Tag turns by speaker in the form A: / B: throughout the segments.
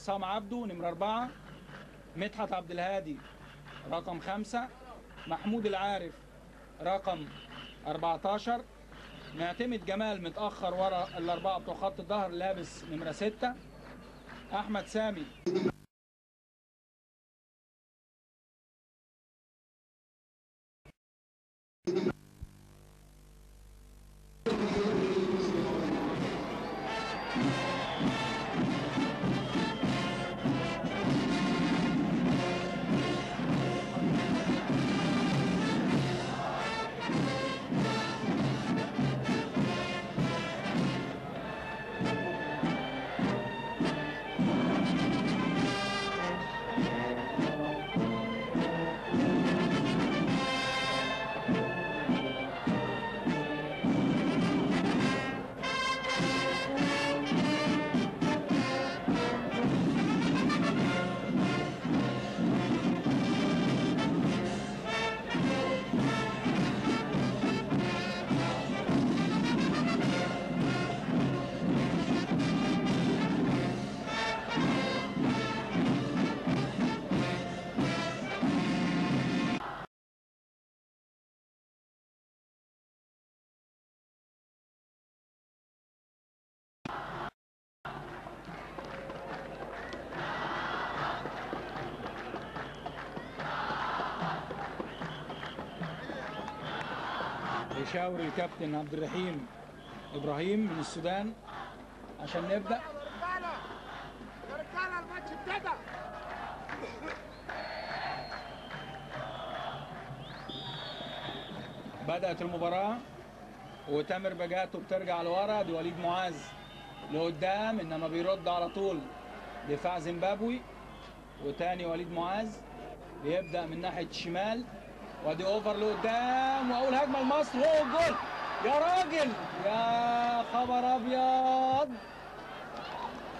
A: عصام عبده نمرة أربعة مدحت عبد الهادي رقم خمسة محمود العارف رقم 14 معتمد جمال متأخر ورا الأربعة بتوع خط الظهر لابس نمرة ستة أحمد سامي. يشاور الكابتن عبد الرحيم إبراهيم من السودان عشان
B: ابتدى
A: بدأت المباراة وتامر بجاتو بترجع لورا دي وليد معاذ لقدام إنما بيرد على طول دفاع زيمبابوي وتاني وليد معاذ بيبدأ من ناحية الشمال. وادي اوفر لقدام وأول هجمة لمصر هو الجول يا راجل يا خبر أبيض.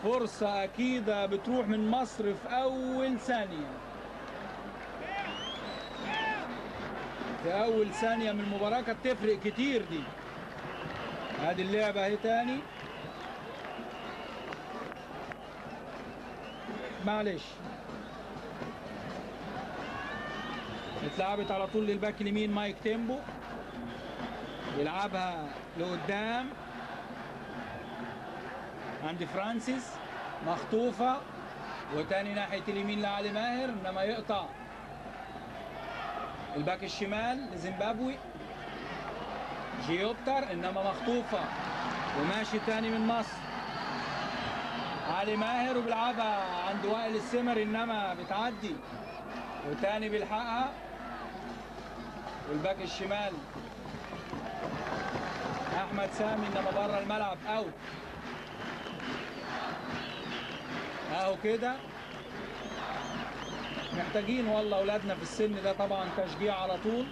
A: فرصة أكيدة بتروح من مصر في أول ثانية. في أول ثانية من المباراة كانت تفرق كتير دي. ادي اللعبة أهي تاني. معلش. اتلعبت على طول لل back اليمين مايك تيمبو. يلعبها لقدام. عند فرانسيس. مخطوفة. وتاني ناحية اليمين لعلي ماهر. إنما يقطع ال back الشمال لزيمبابوي. جيوبتر. إنما مخطوفة. وماشي تاني من مصر. علي ماهر وبيلعبها عند وائل السمري. إنما بتعدي. وتاني بيلحقها. وال back الشمال. أحمد سامي انما بره الملعب. out أهو كده. محتاجين والله أولادنا في السن ده طبعا تشجيع على طول.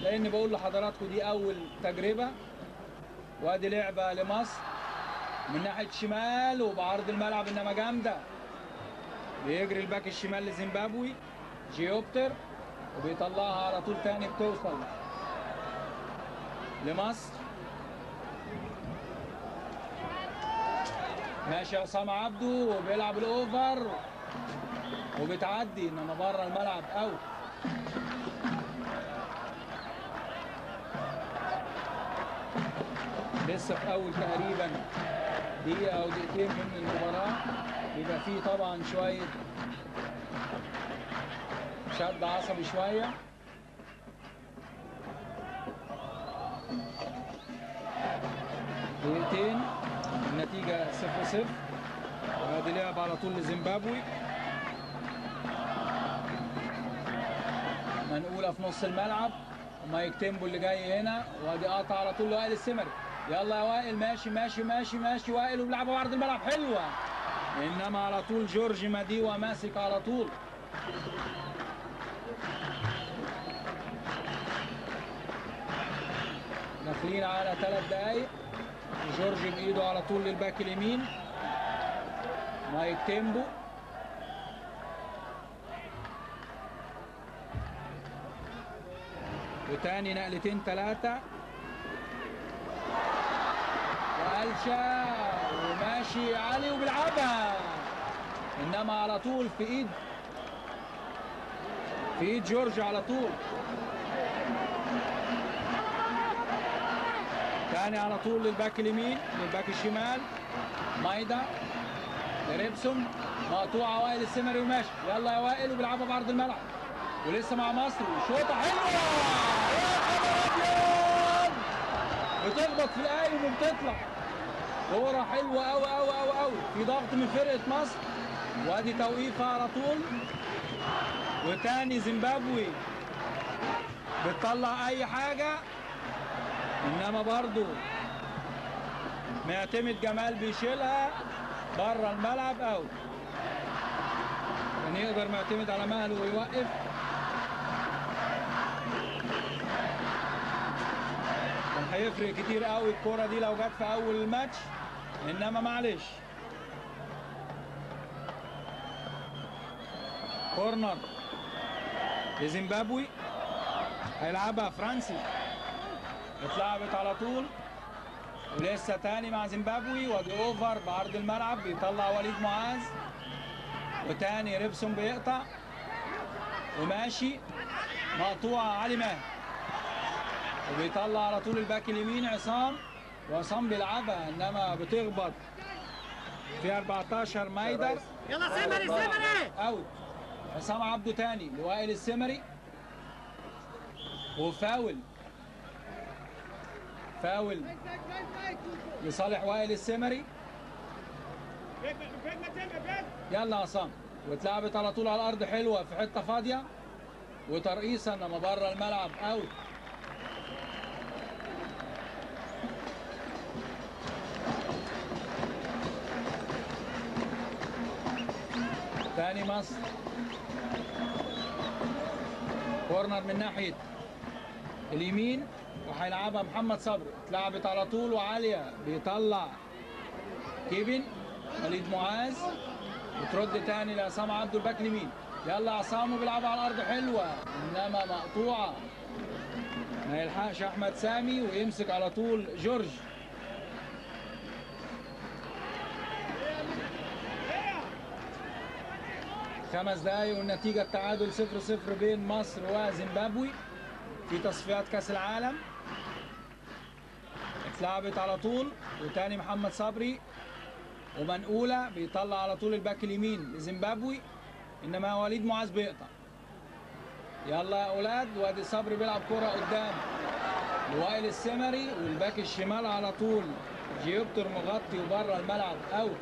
A: لأن بقول لحضراتكم دي أول تجربة. وأدي لعبة لمصر. من ناحية شمال وبعرض الملعب إنما جامدة. بيجري الباك الشمال لزيمبابوي. جيوبتر. وبيطلعها على طول تاني بتوصل. لمصر. ماشي عصام عبده وبيلعب الأوفر. وبتعدي إنما بره الملعب. أوت. لسه في أول تقريبا دقيقة أو دقيقتين من المباراة. بيبقى فيه طبعا شوية شد عصبي شوية. دقيقتين. النتيجة 0 0 وادي لعب على طول لزيمبابوي. منقوله في نص الملعب. مايك تيمبو اللي جاي هنا. وأدي قطع على طول لوائل السمري يلا يا وائل. ماشي ماشي ماشي ماشي. وائل وبيلعبها بعرض الملعب. حلوة. إنما على طول جورج مديوة ماسك على طول. داخلين على ثلاث دقايق. جورج بإيده على طول للباك اليمين. مايك تيمبو. وتاني نقلتين ثلاثة. وقلشة وماشي علي وبيلعبها. إنما على طول في إيد في إيد جورج على طول. تاني على طول لل back اليمين لل back الشمال. مايدا لريبسون مقطوعه وائل السمري وماشي يلا يا وائل وبيلعبها بعرض الملعب. ولسه مع مصر شوطة حلوة. يا خبر ابيض بتخبط في القايم وبتطلع كورة حلوة قوي قوي قوي قوي في ضغط من فرقة مصر. وادي توقيفها على طول. وتاني زيمبابوي. بتطلع أي حاجة. إنما برضو معتمد جمال بيشيلها بره الملعب اوت كان يقدر معتمد على مهله ويوقف. كان هيفرق كتير قوي الكرة دي لو جت في أول الماتش. إنما معلش. corner لزيمبابوي هيلعبها فرانسي اتلعبت على طول. ولسه تاني مع زيمبابوي وادي over بعرض الملعب بيطلع وليد معاذ. وتاني ريبسون بيقطع. وماشي. مقطوعة علي ماهر. وبيطلع على طول ال back اليمين عصام. وعصام بيلعبها إنما بتخبط. في 14 مايدر.
B: يلا سمري سمري
A: out عصام عبده تاني لوائل السمري و foul. foul لصالح وائل السمري. يلا عصام. واتلعبت على طول على الأرض حلوة في حتة فاضية. وترقيصه انما بره الملعب. أوت. تاني مصر كورنر من ناحية اليمين. وهيلعبها محمد صبري. اتلعبت على طول وعالية. بيطلع كيفن وليد معاذ. وترد تاني لعصام عبده الباك اليمين. يلا عصام وبيلعبها على الأرض حلوة إنما مقطوعة. ما يلحقش أحمد سامي ويمسك على طول جورج. خمس دقايق والنتيجة التعادل 0 0 بين مصر وزيمبابوي في تصفيات كأس العالم. اتلعبت على طول. وتاني محمد صبري ومنقولة بيطلع على طول ال back اليمين لزيمبابوي إنما وليد معاذ بيقطع. يلا يا أولاد وادي صبري بيلعب كرة قدام. لوائل السمري وال back الشمال على طول. جيوبتر مغطي وبره الملعب
B: out.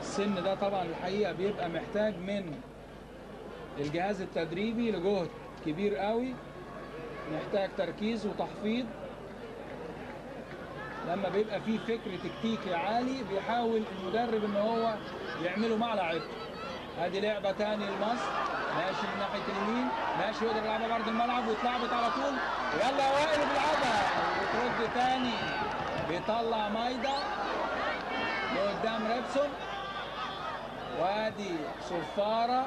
A: السن ده طبعا الحقيقة بيبقى محتاج من الجهاز التدريبي لجهد كبير قوي محتاج تركيز وتحفيظ. لما بيبقى فيه فكر تكتيكي عالي بيحاول المدرب إن هو يعمله مع لعيبته. ادي لعبة تاني لمصر. ماشي من ناحية اليمين. ماشي يقدر يلعبها برضه الملعب واتلعبت على طول. ويلا يا وائل بيلعبها. وترد تاني. بيطلع مايدا لقدام ريبسون. وادي صفارة.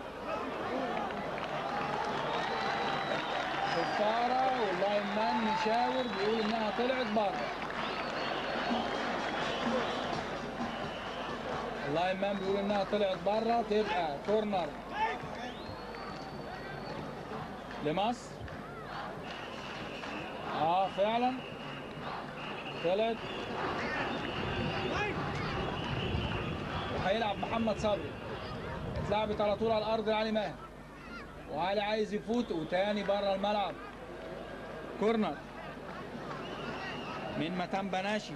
A: صفارة وال line man مشاور بيقول إنها طلعت بره ال line man بيقول إنها طلعت بره تبقى corner. لمصر آه فعلا. طلعت. وهيلعب محمد صبري. اتلعبت على طول على الأرض علي ماهر. وعلي عايز يفوت وتاني بره الملعب. كورنر. من متان بناشي.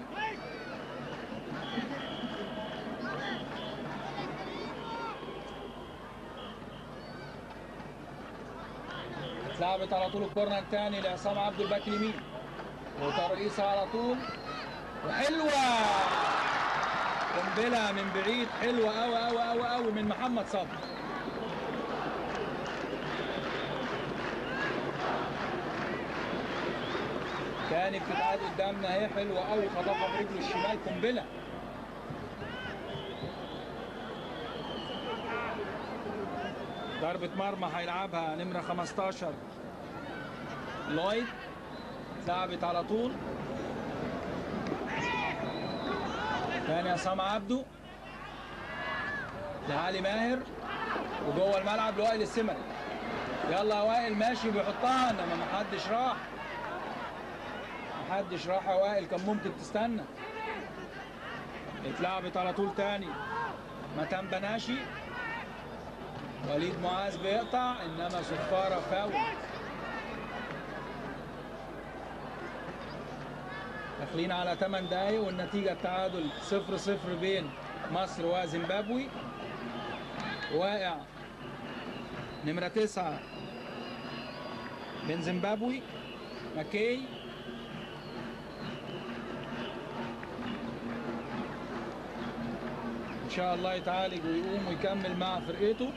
A: اتلعبت على طول الكورنر الثاني لعصام عبد الباك اليمين. وترقيصه على طول. وحلوة. قنبلة من بعيد حلوة قوي قوي قوي قوي من محمد صبري. تاني بتتعاد قدامنا أهي حلوة قوي خطفها برجله الشمال قنبلة. ضربة مرمى هيلعبها نمرة 15 لويد اتلعبت على طول. تاني عصام عبده. لعلي ماهر. وجوه الملعب لوائل السمري يلا يا وائل ماشي بيحطها إنما محدش راح. محدش راح وائل كان ممكن تستنى. اتلعبت على طول تاني. متان بناشي. وليد معاذ بيقطع إنما صفاره فاول. داخلين على 8 دقايق والنتيجة التعادل 0 0 بين مصر وزيمبابوي. واقع نمرة تسعة من زيمبابوي. ماكي. شاء الله يتعالج ويقوم ويكمل مع فرقته.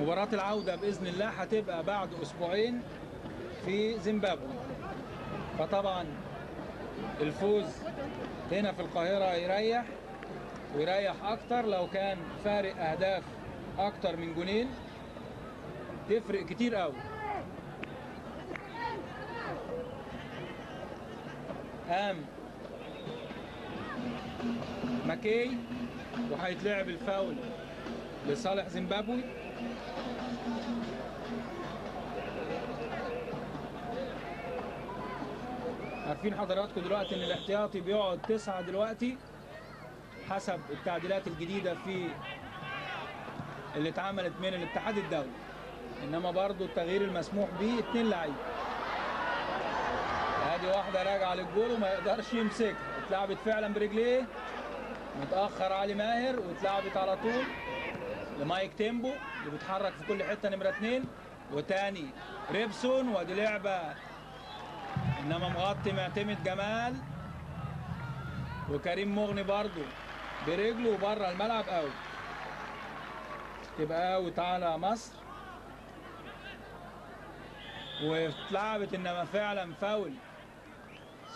A: مباراة العودة بإذن الله هتبقى بعد أسبوعين في زيمبابوي. فطبعا الفوز هنا في القاهرة يريح ويريح أكتر لو كان فارق أهداف أكتر من جونين. تفرق كتير قوي. قام ماكي وهيتلعب الفاول لصالح زيمبابوي. عارفين حضراتكم دلوقتي إن الاحتياطي بيقعد تسعة دلوقتي حسب التعديلات الجديدة في اللي اتعملت من الاتحاد الدولي. إنما برضو التغيير المسموح به اتنين لعيبة. ادي واحدة راجعة للجول وما يقدرش يمسكها. اتلعبت فعلا برجليه. متأخر علي ماهر واتلعبت على طول لمايك تيمبو اللي بيتحرك في كل حتة نمرة اتنين. وتاني ريبسون وادي لعبة إنما مغطي معتمد جمال. وكريم مغني برضو برجله وبره الملعب out تبقى out على مصر. واتلعبت إنما فعلا فاول.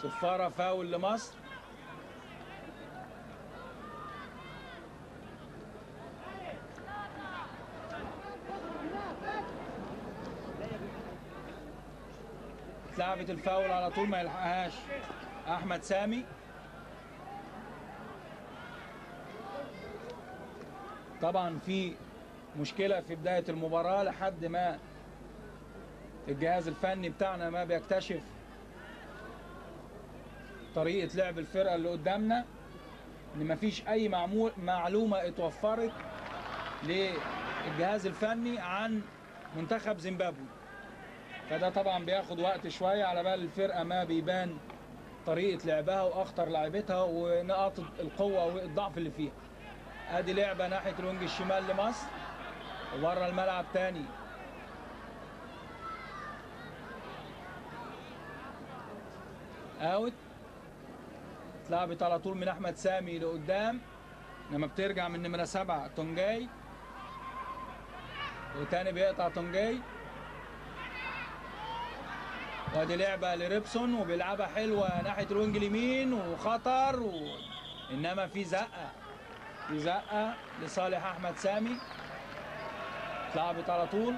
A: صفارة فاول لمصر. اتلعبت الفاول على طول ما يلحقهاش أحمد سامي. طبعا في مشكلة في بداية المباراة لحد ما الجهاز الفني بتاعنا ما بيكتشف طريقة لعب الفرقة اللي قدامنا إن مفيش أي معمول معلومة اتوفرت للجهاز الفني عن منتخب زيمبابوي. فده طبعا بياخد وقت شوية على بال الفرقة ما بيبان طريقة لعبها وأخطر لعبتها ونقاط القوة والضعف اللي فيها. أدي لعبة ناحية الوينج الشمال لمصر وبره الملعب تاني. أوت. اتلعبت على طول من أحمد سامي لقدام. لما بترجع من نمرة سبعة تونجاي وتاني بيقطع تونجاي وادي لعبة لريبسون وبيلعبها حلوة ناحية ال wing اليمين وخطر و... إنما في زقة. في زقة لصالح أحمد سامي. اتلعبت على طول.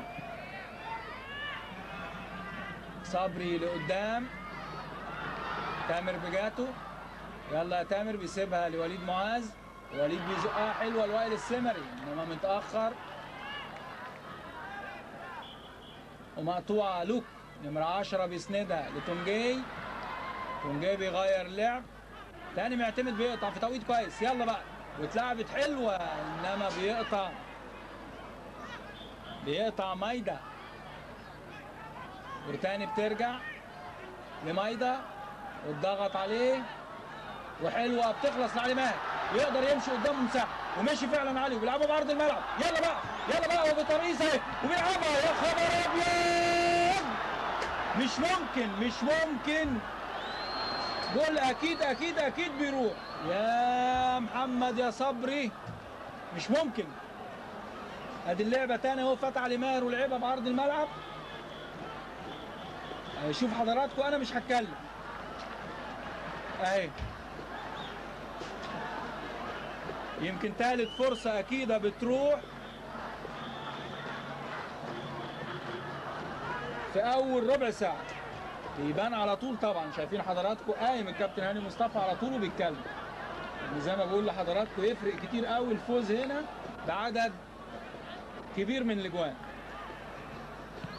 A: صبري لقدام. تامر بجاتو يلا يا تامر بيسيبها لوليد معاذ. وليد بيزقها حلوة لوائل السمري إنما متأخر. ومقطوعة لوك نمرة 10 بيسندها لتونجي. تونجي بيغير اللعب تاني معتمد بيقطع في توقيت كويس. يلا بقى واتلعبت حلوة إنما بيقطع. بيقطع مايدا وتاني بترجع لمايدا والضغط عليه. وحلوة بتخلص لعلي ماهر. يقدر يمشي قدامه مساحة. ومشي فعلا علي. وبيلعبوا بعرض الملعب. يلا بقى يلا بقى وبترقيص اهي وبيلعبها. يا خبر أبيض! مش ممكن مش ممكن. جول أكيد أكيد أكيد بيروح. يا محمد يا صبري. مش ممكن. أدي اللعبة تاني أهو. فتح علي ماهر ولعبها بعرض الملعب. شوف حضراتكم. أنا مش هتكلم. أهي. يمكن ثالث فرصة أكيدة بتروح. في أول ربع ساعة. يبان على طول طبعا. شايفين حضراتكم قايم الكابتن هاني مصطفى على طول وبيتكلم. يعني زي ما بقول لحضراتكم يفرق كتير قوي الفوز هنا بعدد كبير من الأجوان.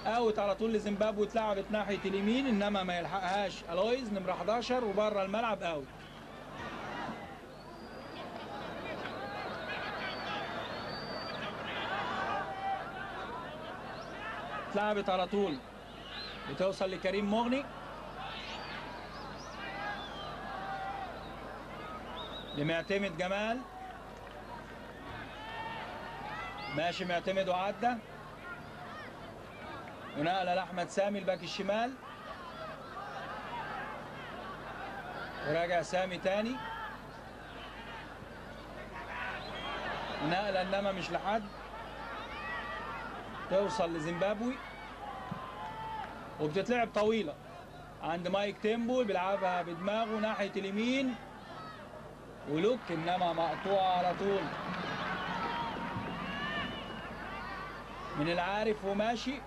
A: أوت على طول لزيمبابوي اتلعبت ناحية اليمين إنما ما يلحقهاش ألويز نمرة 11 وبره الملعب أوت. اتلعبت على طول. بتوصل لكريم مغني. لمعتمد جمال. ماشي معتمد وعدى. ونقله لأحمد سامي ال back الشمال. وراجع سامي تاني. نقله انما مش لحد. توصل لزيمبابوي وبتتلعب طويلة. عند مايك تيمبو بيلعبها بدماغه ناحية اليمين ولوك إنما مقطوعه على طول. من العارف وماشي.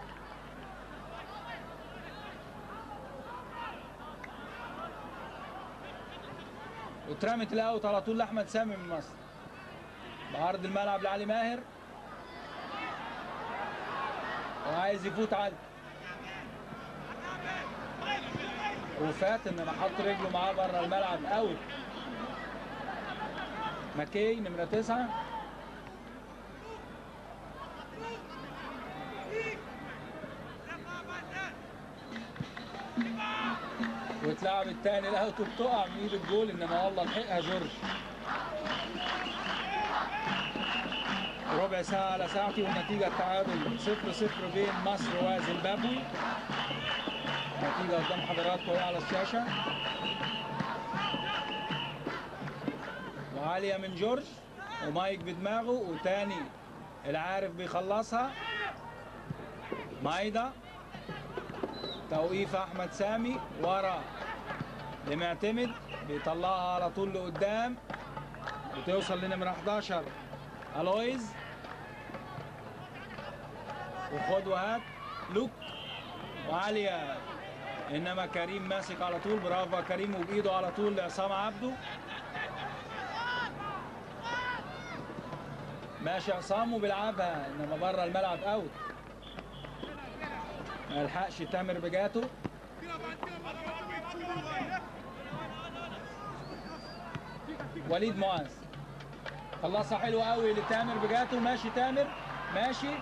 A: واترمت الاوت على طول لأحمد سامي من مصر. بعرض الملعب لعلي ماهر. وعايز يفوت علي. وفات انما حط رجله معاه بره الملعب out ماكي نمرة تسعة. واتلعب التاني ال out وبتقع من إيد الجول إنما والله لحقها جورج. ربع ساعة على ساعتي والنتيجة التعادل 0 0 بين مصر وزيمبابوي. النتيجة قدام حضراتكم على الشاشة. وعالية من جورج ومايك بدماغه وتاني العارف بيخلصها. مايدا. توقيف أحمد سامي. ورا لمعتمد. بيطلعها على طول لقدام. بتوصل لنمرة 11 ألويز. وخد وهات. لوك. وعالية إنما كريم ماسك على طول. برافو كريم. وبإيده على طول لعصام عبده. ماشي عصام وبيلعبها إنما بره الملعب أوت. ما يلحقش تامر بجاتو وليد معاذ. خلصها حلوة قوي لتامر بجاتو ماشي تامر. ماشي.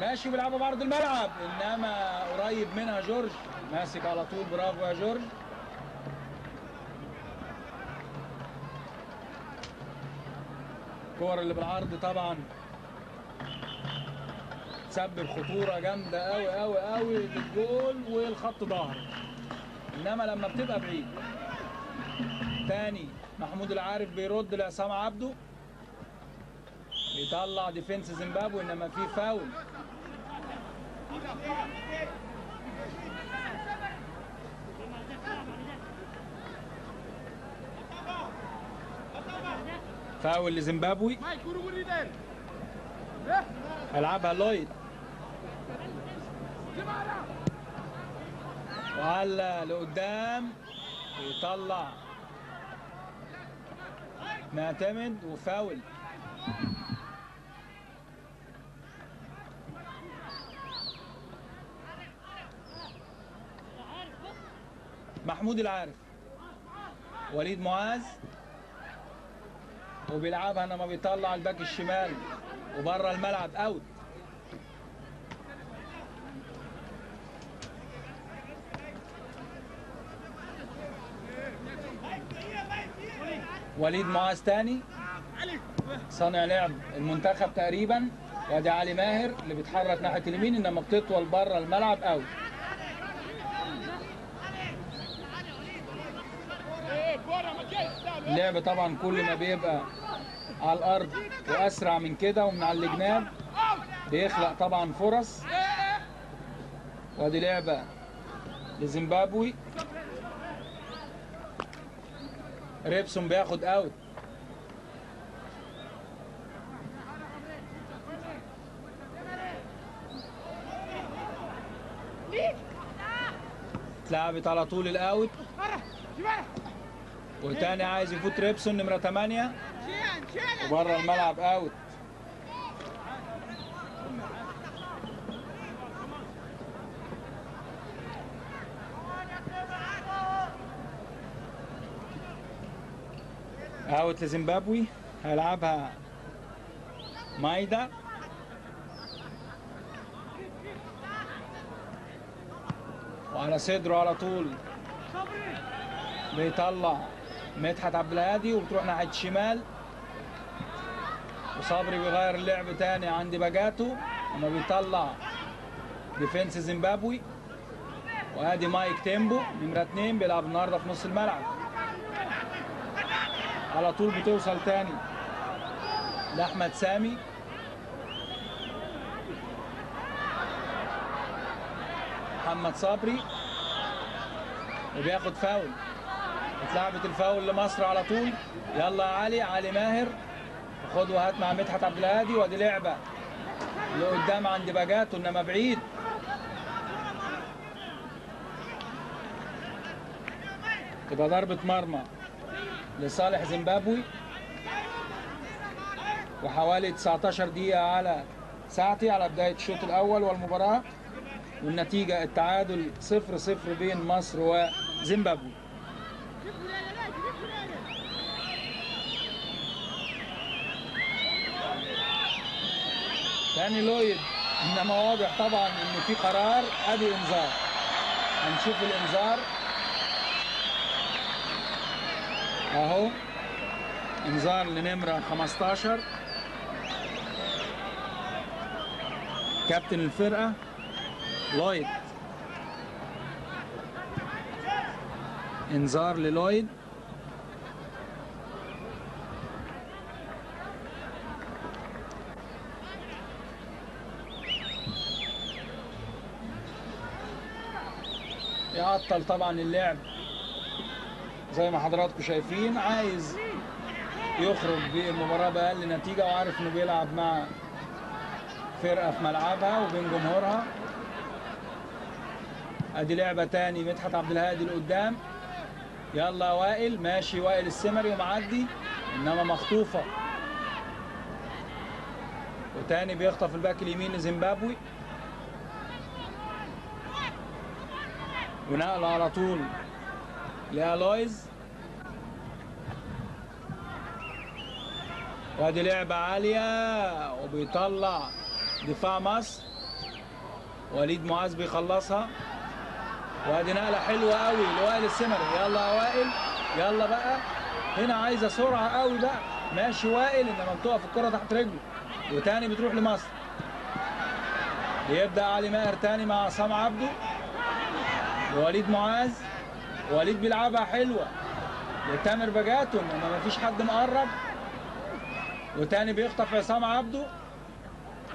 A: ماشي بيلعبها بعرض الملعب. إنما قريب منها جورج. ماسك على طول برافو يا جورج. الكور اللي بالعرض طبعا. تسبب خطورة جامدة قوي قوي قوي للجول والخط ظهر إنما لما بتبقى بعيد. تاني محمود العارف بيرد لعصام عبده. بيطلع defence زيمبابوي إنما في foul. foul لزيمبابوي. هيلعبها لويد? وهلا لقدام ويطلع معتمد وفاول محمود العارف. وليد معاذ. وبيلعبها انما بيطلع الباك الشمال وبره الملعب. أوت. وليد معاذ تاني. صانع لعب المنتخب تقريبا. وادي علي ماهر اللي بيتحرك ناحية اليمين إنما بتطول بره الملعب.
B: أوت.
A: اللعب طبعا كل ما بيبقى على الأرض وأسرع من كده ومن على الجناب بيخلق طبعا فرص. وأدي لعبة لزيمبابوي. ريبسون بياخد out. اتلعبت على طول ال out. وتاني عايز يفوت ريبسون نمرة 8 وبره الملعب out out لزيمبابوي. هيلعبها مايدا. وعلى صدره على طول. بيطلع. مدحت عبد الهادي وبتروح ناحية الشمال. وصبري بيغير اللعب تاني عند باجاتو. أما بيطلع defence زيمبابوي. وأدي مايك تيمبو نمرة اتنين بيلعب النهارده في نص الملعب. على طول بتوصل تاني لأحمد سامي. محمد صبري. وبياخد فاول. اتلعبت الفاول لمصر على طول. يلا يا علي علي ماهر. خد وهات مع مدحت عبد الهادي وادي لعبة لقدام عند باجاتو انما بعيد. تبقى ضربة مرمى لصالح زيمبابوي. وحوالي 19 دقيقة على ساعتي على بداية الشوط الأول والمباراة. والنتيجة التعادل 0-0 بين مصر وزيمبابوي. تاني لويد إنما واضح طبعا إن في قرار ادي إنذار. هنشوف الإنذار. أهو إنذار لنمرة 15 كابتن الفرقة لويد. إنذار للويد. يعطل طبعا اللعب. زي ما حضراتكم شايفين عايز يخرج بالمباراة بأقل نتيجة وعارف إنه بيلعب مع فرقة في ملعبها وبين جمهورها. أدي لعبة تاني مدحت عبد الهادي لقدام. يلا وائل ماشي وائل السمري ومعدي إنما مخطوفة. وتاني بيخطف الباك اليمين لزيمبابوي. ونقل على طول. لالويز وادي لعبة عالية وبيطلع دفاع مصر. وليد معاذ بيخلصها. وادي نقلة حلوة قوي لوائل السمري يلا يا وائل. يلا بقى. هنا عايزة سرعة قوي بقى. ماشي وائل انما بتقف الكرة تحت رجله. وتاني بتروح لمصر. يبدأ علي ماهر تاني مع عصام عبده. ووليد معاذ وليد بيلعبها حلوة. لتامر بجاتو انما مفيش حد مقرب. وتاني بيخطف عصام عبده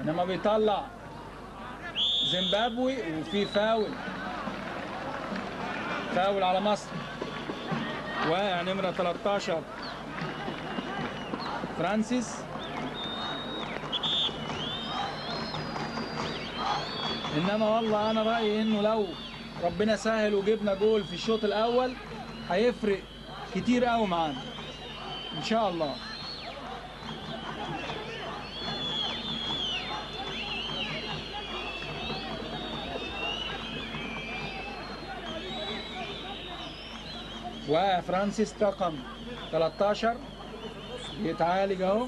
A: إنما بيطلع زيمبابوي وفي فاول. فاول على مصر. واقع نمرة 13 فرانسيس. إنما والله أنا رأيي إنه لو ربنا سهل وجبنا جول في الشوط الأول. هيفرق كتير قوي معانا. إن شاء الله. وفرانسيس رقم 13 بيتعالج أهو.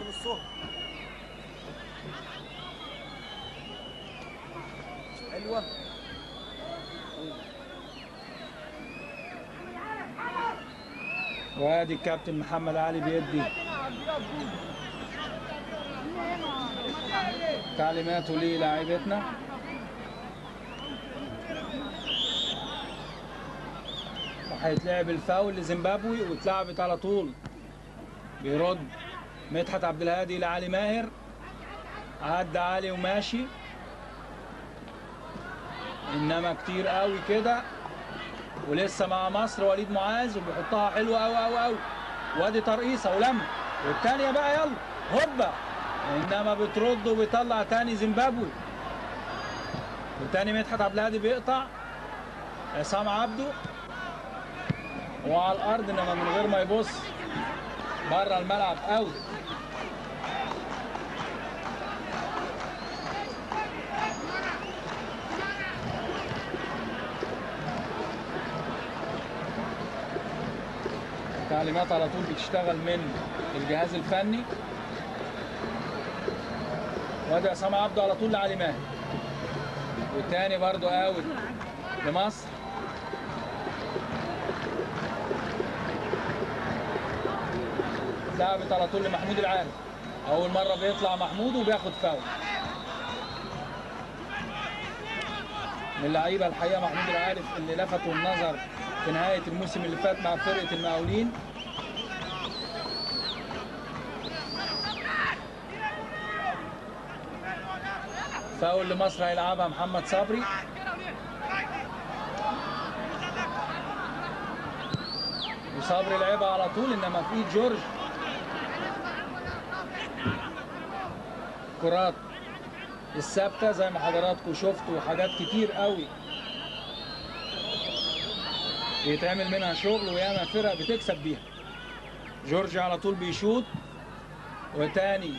B: حلوة.
A: وادي الكابتن محمد علي بيدي. تعليماته للاعيبتنا وهيتلعب الفاول لزيمبابوي واتلعبت على طول. بيرد مدحت عبد الهادي لعلي ماهر. عدى علي وماشي. إنما كتير قوي كده. ولسه مع مصر وليد معاذ وبيحطها حلوة قوي قوي قوي وأدي ترقيصة ولم والثانيه بقى يلا هوبا. إنما بترد وبيطلع تاني زيمبابوي. والتاني مدحت عبد الهادي بيقطع. عصام عبده. وعلى الأرض إنما من غير ما يبص. بره الملعب اوت التعليمات على طول بتشتغل من الجهاز الفني. وادي عصام عبده على طول لعلي ماهر. والتاني برضو اوت لمصر. لعبت على طول لمحمود العارف أول مرة بيطلع محمود وبياخد فاول. من اللعيبة الحقيقة محمود العارف اللي لفتوا النظر في نهاية الموسم اللي فات مع فرقة المقاولين. فاول لمصر هيلعبها محمد صبري. وصبري لعبها على طول إنما في جورج. كرات الثابتة زي ما حضراتكم شفتوا حاجات كتير قوي. بيتعمل منها شغل وياما فرق بتكسب بيها. جورج على طول بيشوط وتاني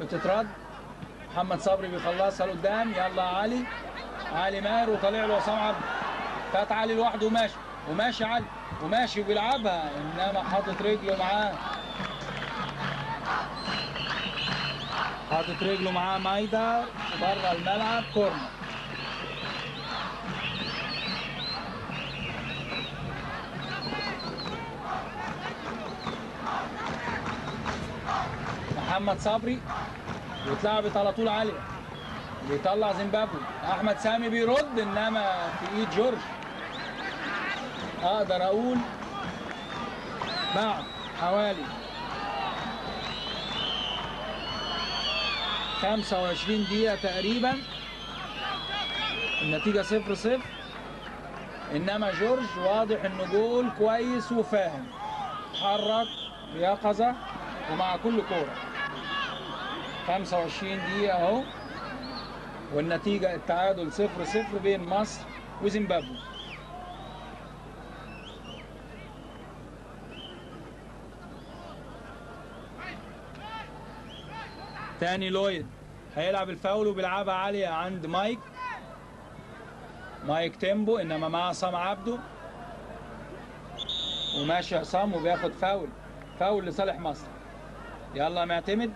A: بتترد. محمد صبري بيخلصها لقدام. يلا علي. علي ماهر وطالع له عصام عبد. فات علي لوحده وماشي. وماشي علي. وماشي وبيلعبها. إنما حاطط رجله معاه. حاطط رجله معاه مايدا بره الملعب. كورنر. محمد صبري واتلعبت على طول عالية بيطلع زيمبابوي. أحمد سامي بيرد إنما في إيد جورج. أقدر أقول بعد حوالي 25 دقيقة تقريبا النتيجة صفر صفر. إنما جورج واضح إنه جول كويس وفاهم. اتحرك بيقظة ومع كل كورة. 25 دقيقة أهو. والنتيجة التعادل صفر صفر بين مصر وزيمبابوي. تاني لويد هيلعب الفاول وبيلعبها عالية عند مايك. مايك تيمبو إنما مع عصام عبده. وماشي عصام وبياخد فاول. فاول لصالح مصر. يلا معتمد.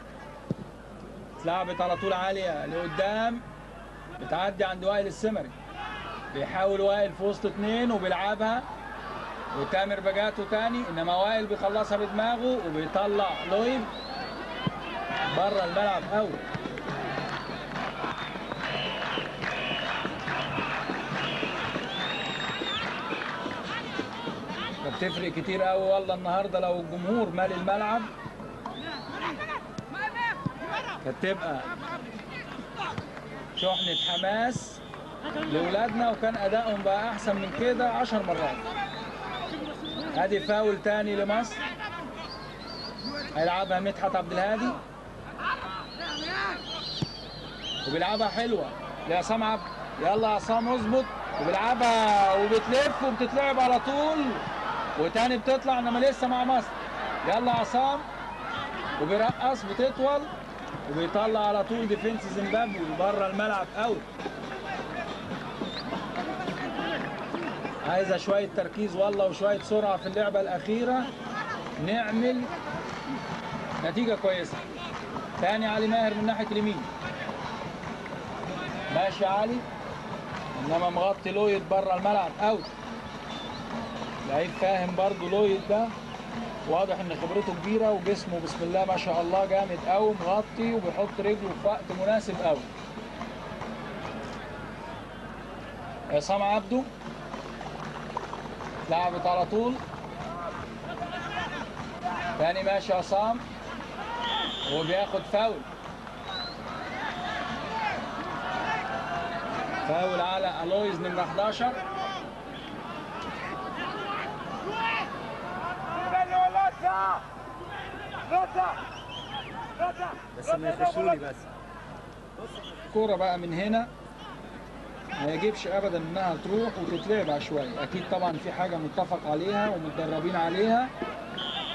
A: اتلعبت على طول عالية لقدام. بتعدي عند وائل السمري. بيحاول وائل في وسط اتنين وبيلعبها. وتامر بجاته تاني إنما وائل بيخلصها بدماغه وبيطلع لويد بره الملعب قوي بتفرق كتير قوي والله النهارده لو الجمهور مال الملعب. كانت تبقى شحنة حماس لولادنا وكان أدائهم بقى أحسن من كده عشر مرات. ادي فاول تاني لمصر. هيلعبها مدحت عبد الهادي. وبيلعبها حلوة. لعصام عبد يلا عصام اظبط. وبيلعبها وبتلف وبتتلعب على طول. وتاني بتطلع إنما لسه مع مصر. يلا عصام. وبيرقص بتطول. وبيطلع على طول defence زيمبابوي بره الملعب out عايزة شوية تركيز والله وشوية سرعة في اللعبة الأخيرة. نعمل نتيجة كويسة. تاني علي ماهر من ناحية اليمين. ماشي علي. إنما مغطي لويد بره الملعب out لعيب فاهم برضو لويد ده. واضح إن خبرته كبيرة وجسمه بسم الله ما شاء الله جامد قوي مغطي وبيحط رجله في وقت مناسب قوي عصام عبده لعبت على طول. تاني ماشي عصام. وبياخد فاول. فاول على ألويز نمرة 11
C: بس ما يخشولي بس.
A: كورة بقى من هنا. ما يجبش ابدا إنها تروح وتتلعب عشوائي أكيد طبعا في حاجة متفق عليها ومتدربين عليها.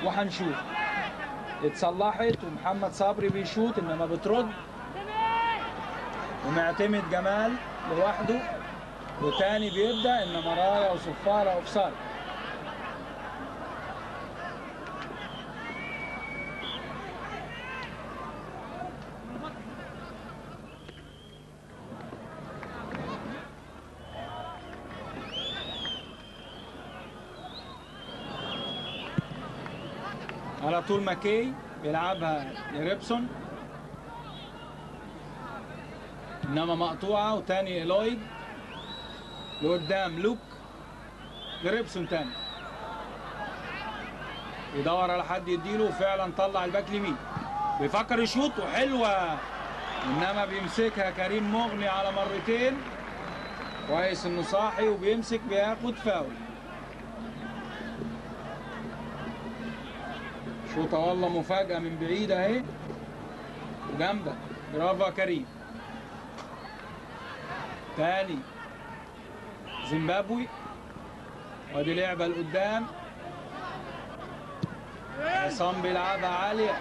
A: وهنشوف. اتصلحت ومحمد صبري بيشوط إنما بترد. ومعتمد جمال لوحده. وتاني بيبدأ إنما رايه وصفارة أوفسايد. على طول ماكي بيلعبها لريبسون إنما مقطوعة وتاني لويد. لقدام لوك. لريبسون تاني. يدور على حد يديله وفعلا طلع ال back اليمين. بيفكر يشوط وحلوة. إنما بيمسكها كريم مغني على مرتين. كويس إنه صاحي وبيمسك بياخد فاول. شوطة والله مفاجأة من بعيد أهي. وجامدة. برافو يا كريم. تاني. زيمبابوي. وأدي لعبة لقدام. عصام بيلعبها عالية.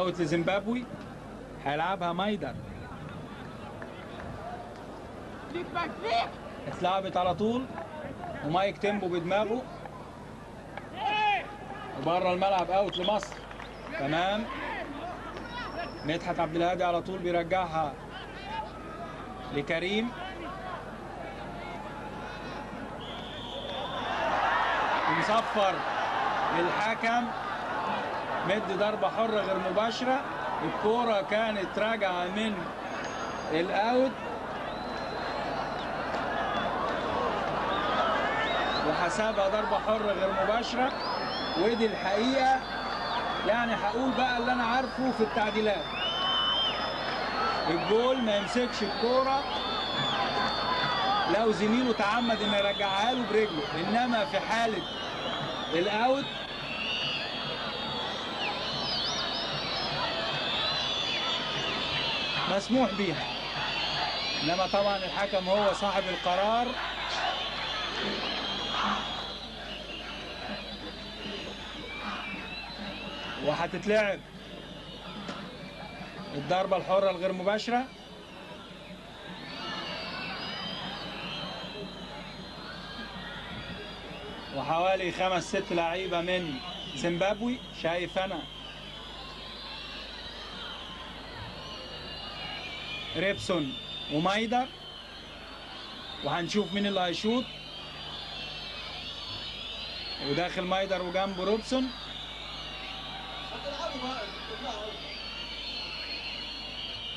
A: out لزيمبابوي هيلعبها مايدر! اتلعبت على طول ومايك تيمبو بدماغه. وبره الملعب out لمصر. تمام. مدحت عبد الهادي على طول بيرجعها لكريم. ومصفر للحكم. مد ضربة حرة غير مباشرة. الكورة كانت راجعة من الأوت. وحسبها ضربة حرة غير مباشرة. ودي الحقيقة. يعني هقول بقى اللي أنا عارفه في التعديلات. الجول ما يمسكش الكورة. لو زميله تعمد إنه يرجعها له برجله. إنما في حالة الأوت مسموح بيها. إنما طبعا الحكم هو صاحب القرار. وهتتلعب الضربة الحرة الغير مباشرة. وحوالي خمس ست لعيبة من زيمبابوي شايف أنا ريبسون ومايدر وهنشوف مين اللي هيشوط. وداخل مايدر وجنبه روبسون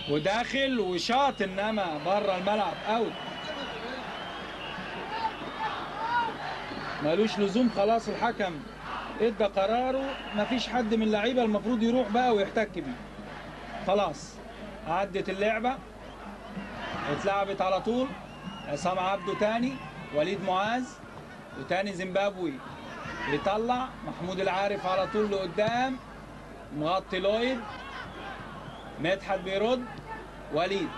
A: وداخل وشاط انما بره الملعب. out. ملوش لزوم خلاص الحكم. إدى قراره. مفيش حد من اللعيبة المفروض يروح بقى ويحتك بيه. خلاص. عدت اللعبة اتلعبت على طول. عصام عبده تاني وليد معاذ وتاني زيمبابوي. يطلع محمود العارف على طول لقدام مغطي لويد مدحت بيرد وليد.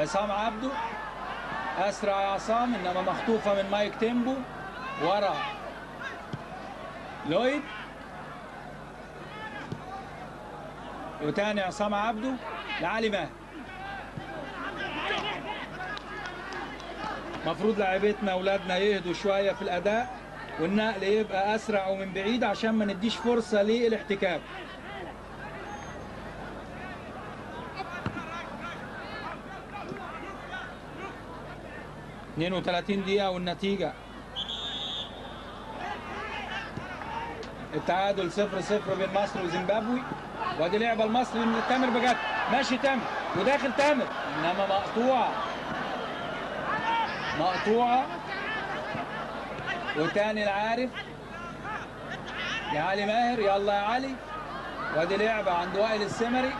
A: عصام عبده أسرع يا عصام إنما مخطوفة من مايك تيمبو ورا. لويد. وتاني عصام عبده لعلي ماهر. مفروض لاعبتنا أولادنا يهدوا شوية في الأداء والنقل يبقى أسرع ومن بعيد عشان ما نديش فرصة للاحتكاك. 32 دقيقة والنتيجة. التعادل 0 0 بين مصر وزيمبابوي. وادي لعبة المصري من تامر بجد ماشي تامر. وداخل تامر. إنما مقطوعة. مقطوعة. وتاني العارف. يا علي ماهر. يلا يا علي. وادي لعبة عند وائل السمري.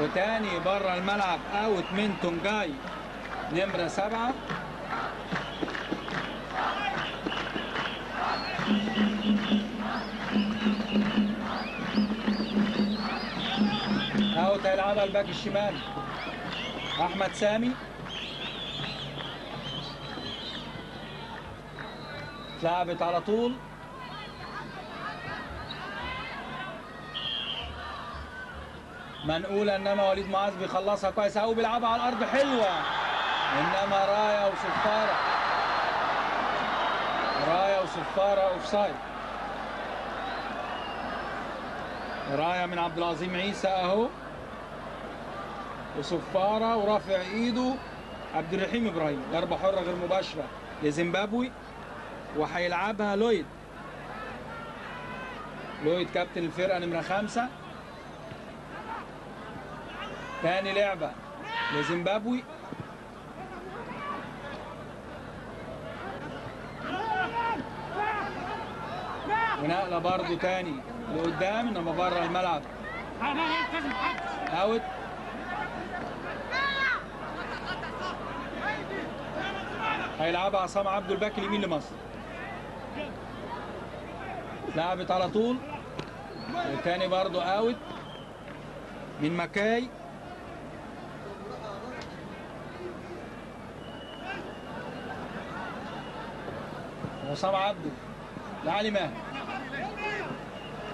A: وتاني بره الملعب. أوت من تونجاي نمرة سبعة يلعبها الباك الشمال. أحمد سامي. اتلعبت على طول. منقولة إنما وليد معاذ بيخلصها كويس قوي بيلعبها على الأرض حلوة. إنما راية وصفارة. راية وصفارة أوفسايد. راية من عبد العظيم عيسى أهو. وصفارة ورافع إيده عبد الرحيم إبراهيم. ضربة حرة غير مباشرة لزيمبابوي وهيلعبها لويد. لويد كابتن الفرقة نمرة خمسة. تاني لعبة لزيمبابوي. ونقلة برضو تاني لقدام إنما بره الملعب. out هيلعبها عصام عبده ال back اليمين لمصر. لعبت على طول. التاني برضو اوت من مكاي. عصام عبده لعلي ماهر.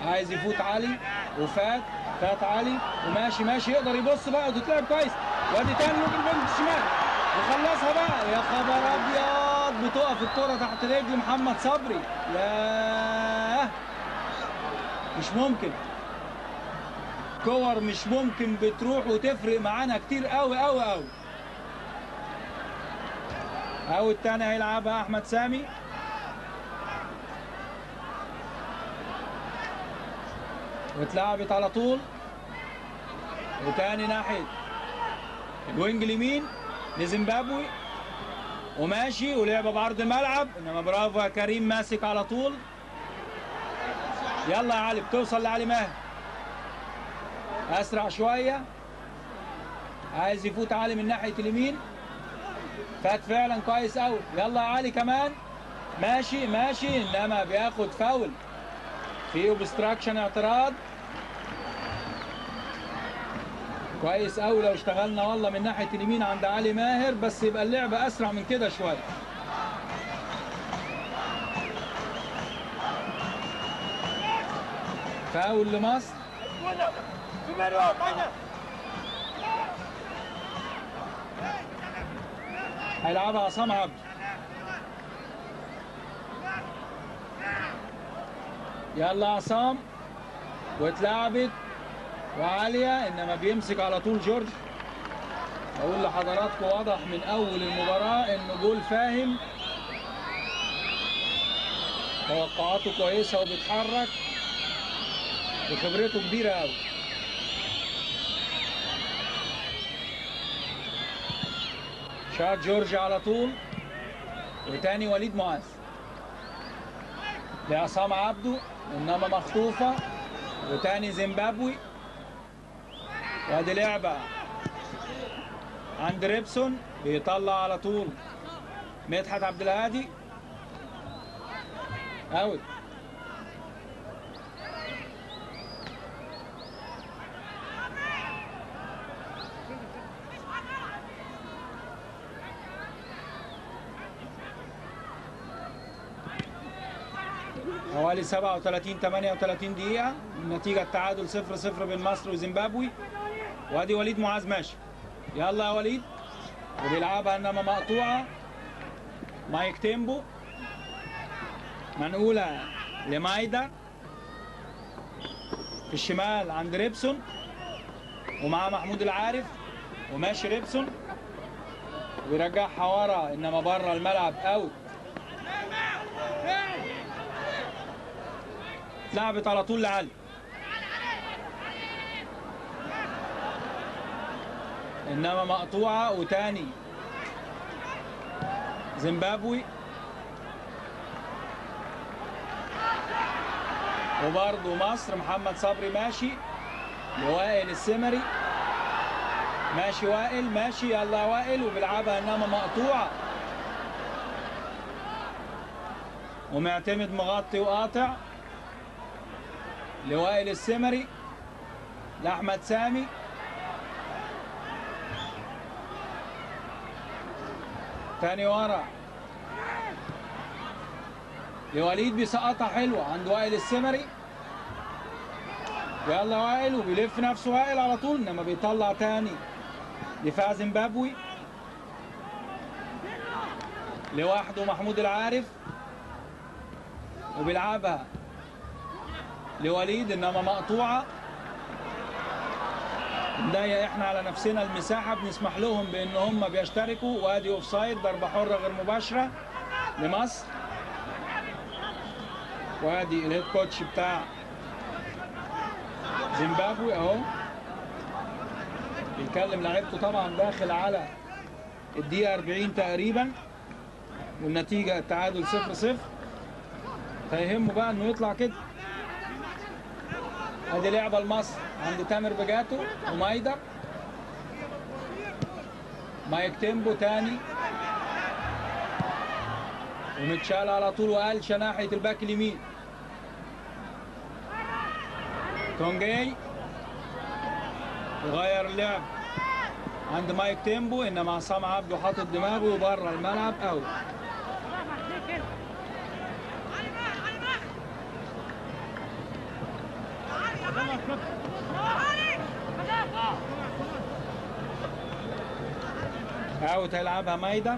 A: عايز يفوت علي وفات. فات علي. وماشي ماشي يقدر يبص بقى. وتتلعب كويس. وادي تاني ممكن الشمال وخلصها بقى. يا خبر أبيض. بتقف الكرة تحت رجل محمد صبري. ياه. مش ممكن. كور مش ممكن بتروح وتفرق معانا كتير قوي قوي قوي أو التاني هيلعبها أحمد سامي. واتلعبت على طول. وتاني ناحية. ال wing اليمين. لزيمبابوي. وماشي ولعبة بعرض الملعب. إنما برافو يا كريم ماسك على طول. يلا يا علي بتوصل لعلي ماهر. أسرع شوية. عايز يفوت علي من ناحية اليمين. فات فعلا كويس قوي يلا يا علي كمان. ماشي ماشي. إنما بياخد فاول. في obstruction اعتراض. كويس قوي لو اشتغلنا والله من ناحية اليمين عند علي ماهر بس يبقى اللعبة أسرع من كده شوية. فاول لمصر. هيلعبها عصام عبد. يلا عصام. واتلعبت. وعالية إنما بيمسك على طول جورج. أقول لحضراتكم واضح من أول المباراة إن جول فاهم. توقعاته كويسة وبيتحرك. وخبرته كبيرة قوي شاط جورج على طول. وتاني وليد معاذ. لعصام عبده إنما مخطوفة. وتاني زيمبابوي. وادي لعبة. عند ريبسون بيطلع على طول. مدحت عبد الهادي. أوت. حوالي 37 38 دقيقة. النتيجة التعادل 0 0 بين مصر وزيمبابوي. وادي وليد معاذ ماشي. يلا يا وليد. وبيلعبها انما مقطوعة. مايك تيمبو. منقولة لمايدا. في الشمال عند ريبسون. ومعاه محمود العارف. وماشي ريبسون. ويرجعها ورا إنما بره الملعب out. اتلعبت على طول لعلي. إنما مقطوعة وتاني. زيمبابوي. وبرضه مصر محمد صبري ماشي. لوائل السمري. ماشي وائل ماشي يلا وائل. وبيلعبها إنما مقطوعة. ومعتمد مغطي وقاطع. لوائل السمري لأحمد سامي. تاني ورا. لوليد بيسقطها حلوة عند وائل السمري. يلا وائل وبيلف نفسه وائل على طول إنما بيطلع تاني. دفاع زيمبابوي لوحده محمود العارف. وبيلعبها لوليد إنما مقطوعة. نضيق إحنا على نفسنا المساحة بنسمح لهم بإن هم بيشتركوا وأدي offside ضربة حرة غير مباشرة لمصر وأدي ال head coach بتاع زيمبابوي أهو. بيكلم لعيبته طبعا داخل على الدقيقة 40 تقريبا والنتيجة التعادل 0 0 فيهمه بقى إنه يطلع كده. ادي لعبة لمصر عند تامر بجاتو ومايدر مايك تيمبو تاني. ومتشال على طول وقلشة ناحية ال back اليمين. تونجي يغير اللعب. عند مايك تيمبو إنما عصام عبده حاطط دماغه بره الملعب out out هيلعبها مايدر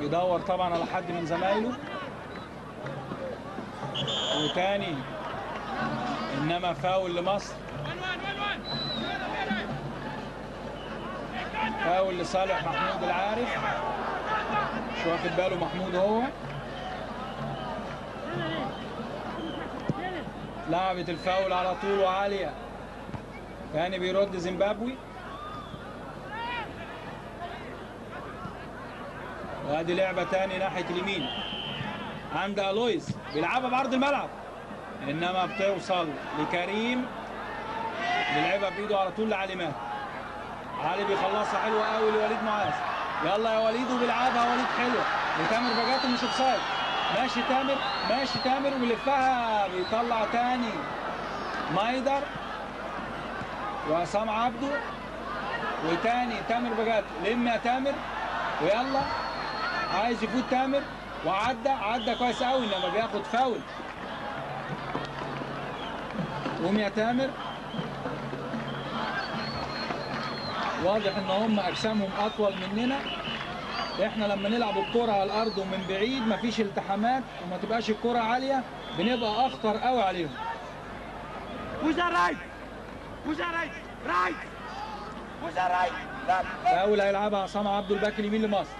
A: يدور طبعا على حد من زمايله. وتاني إنما فاول لمصر. فاول لصالح محمود العارف. مش واخد باله محمود هو. لعبت الفاول على طول وعالية. تاني بيرد زيمبابوي. وادي لعبة تاني ناحية اليمين. عند ألويس. بيلعبها بعرض الملعب. إنما بتوصل لكريم. بيلعبها بإيده على طول لعلي ماهر. علي بيخلصها. حلوة قوي لوليد معاذ. يلا يا وليد وبيلعبها. وليد حلوة وتامر بجاتو مش offside ماشي تامر ماشي تامر وبيلفها. بيطلع تاني. مايدر وعصام عبده. وتاني تامر بجاتو لم يا تامر. ويلا. عايز يفوت تامر. وعدى عدى كويس قوي انما بياخد فاول. قوم يا تامر. واضح إن هم أجسامهم أطول مننا إحنا لما نلعب الكرة على الأرض ومن بعيد مفيش التحامات وما تبقاش الكرة عالية بنبقى أخطر قوي عليهم
B: that right? Right! Who's that right? Left.
A: فاول هيلعبها عصام عبده الباك اليمين لمصر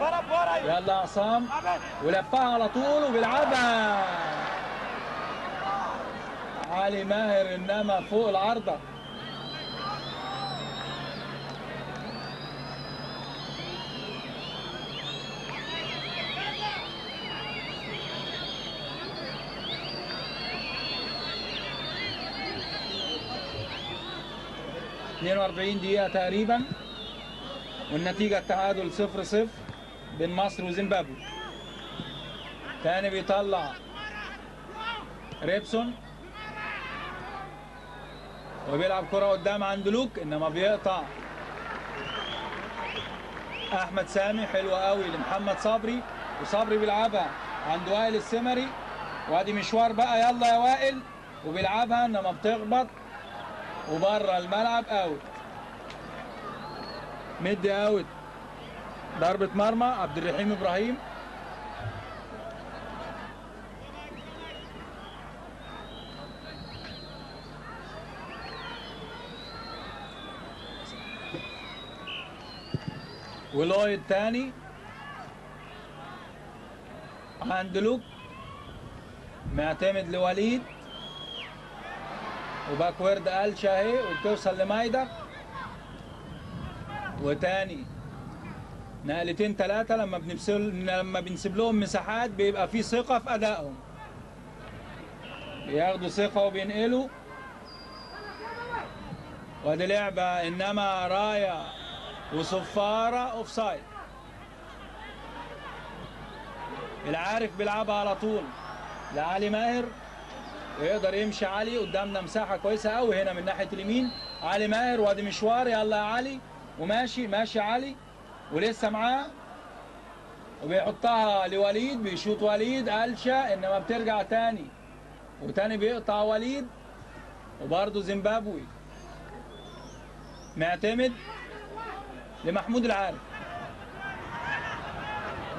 B: ورا ورا
A: يلا عصام. ولفها على طول وبيلعبها. علي ماهر إنما فوق العارضة. اتنين وأربعين دقيقة تقريبا والنتيجة التعادل صفر صفر. بين مصر وزيمبابوي. تاني بيطلع ريبسون. وبيلعب كرة قدام عند لوك إنما بيقطع. أحمد سامي حلوة قوي لمحمد صبري وصبري بيلعبها عند وائل السمري. وادي مشوار بقى يلا يا وائل. وبيلعبها إنما بتخبط. وبره الملعب أوت. مدي أوت. ضربة مرمى عبد الرحيم إبراهيم. ولويد تاني عند لوك. معتمد لوليد. و backward قلشة اهي وبتوصل لمايدر وتاني نقلتين ثلاثة لما بنبسل لما بنسيب لهم مساحات بيبقى في ثقة في أدائهم. بياخدوا ثقة وبينقلوا. وادي لعبة إنما راية وصفارة offside العارف بيلعبها على طول. لعلي ماهر ويقدر يمشي علي قدامنا مساحة كويسة قوي هنا من ناحية اليمين. علي ماهر وادي مشوار. يلا يا علي. وماشي ماشي علي. ولسه معاه. وبيحطها لوليد بيشوط وليد قلشة إنما بترجع تاني. وتاني بيقطع وليد وبرضه زيمبابوي. معتمد لمحمود العارف.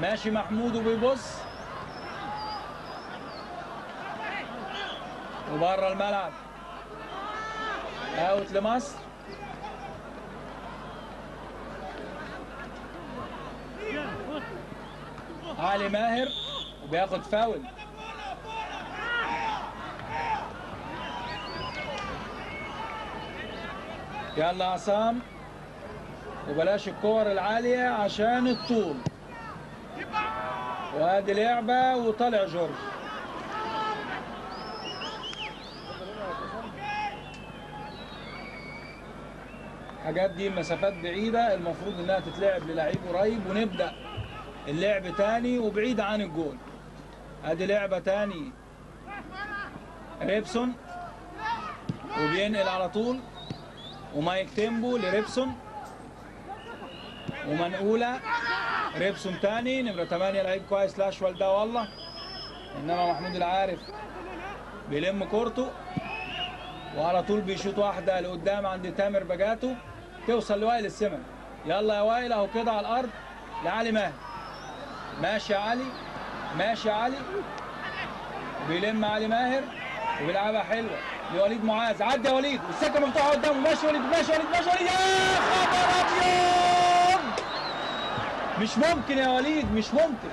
A: ماشي محمود وبيبص. وبره الملعب. أوت لمصر. علي ماهر وبياخد فاول. يلا عصام وبلاش الكور العالية عشان الطول. وادي لعبة وطلع جورج. الحاجات دي مسافات بعيدة المفروض إنها تتلعب للعيب قريب ونبدأ. اللعب تاني وبعيد عن الجول أدي لعبة تاني. ريبسون وبينقل على طول. ومايك تيمبو لريبسون. ومنقولة ريبسون تاني نمرة 8 لعيب كويس الأشول ده والله. إنما محمود العارف بيلم كورته. وعلى طول بيشوط واحدة لقدام عند تامر بجاتو. توصل لوائل السمري. يلا يا وائل أهو كده على الأرض لعلي ماهر. ماشي علي. ماشي علي. بيلم علي ماهر وبيلعبها حلوة. لوليد معاذ. عدى يا وليد. والسكه مفتوحة قدامه. ماشي وليد. ماشي وليد. ماشي وليد. يا خبر أبيض! مش ممكن يا وليد. مش ممكن.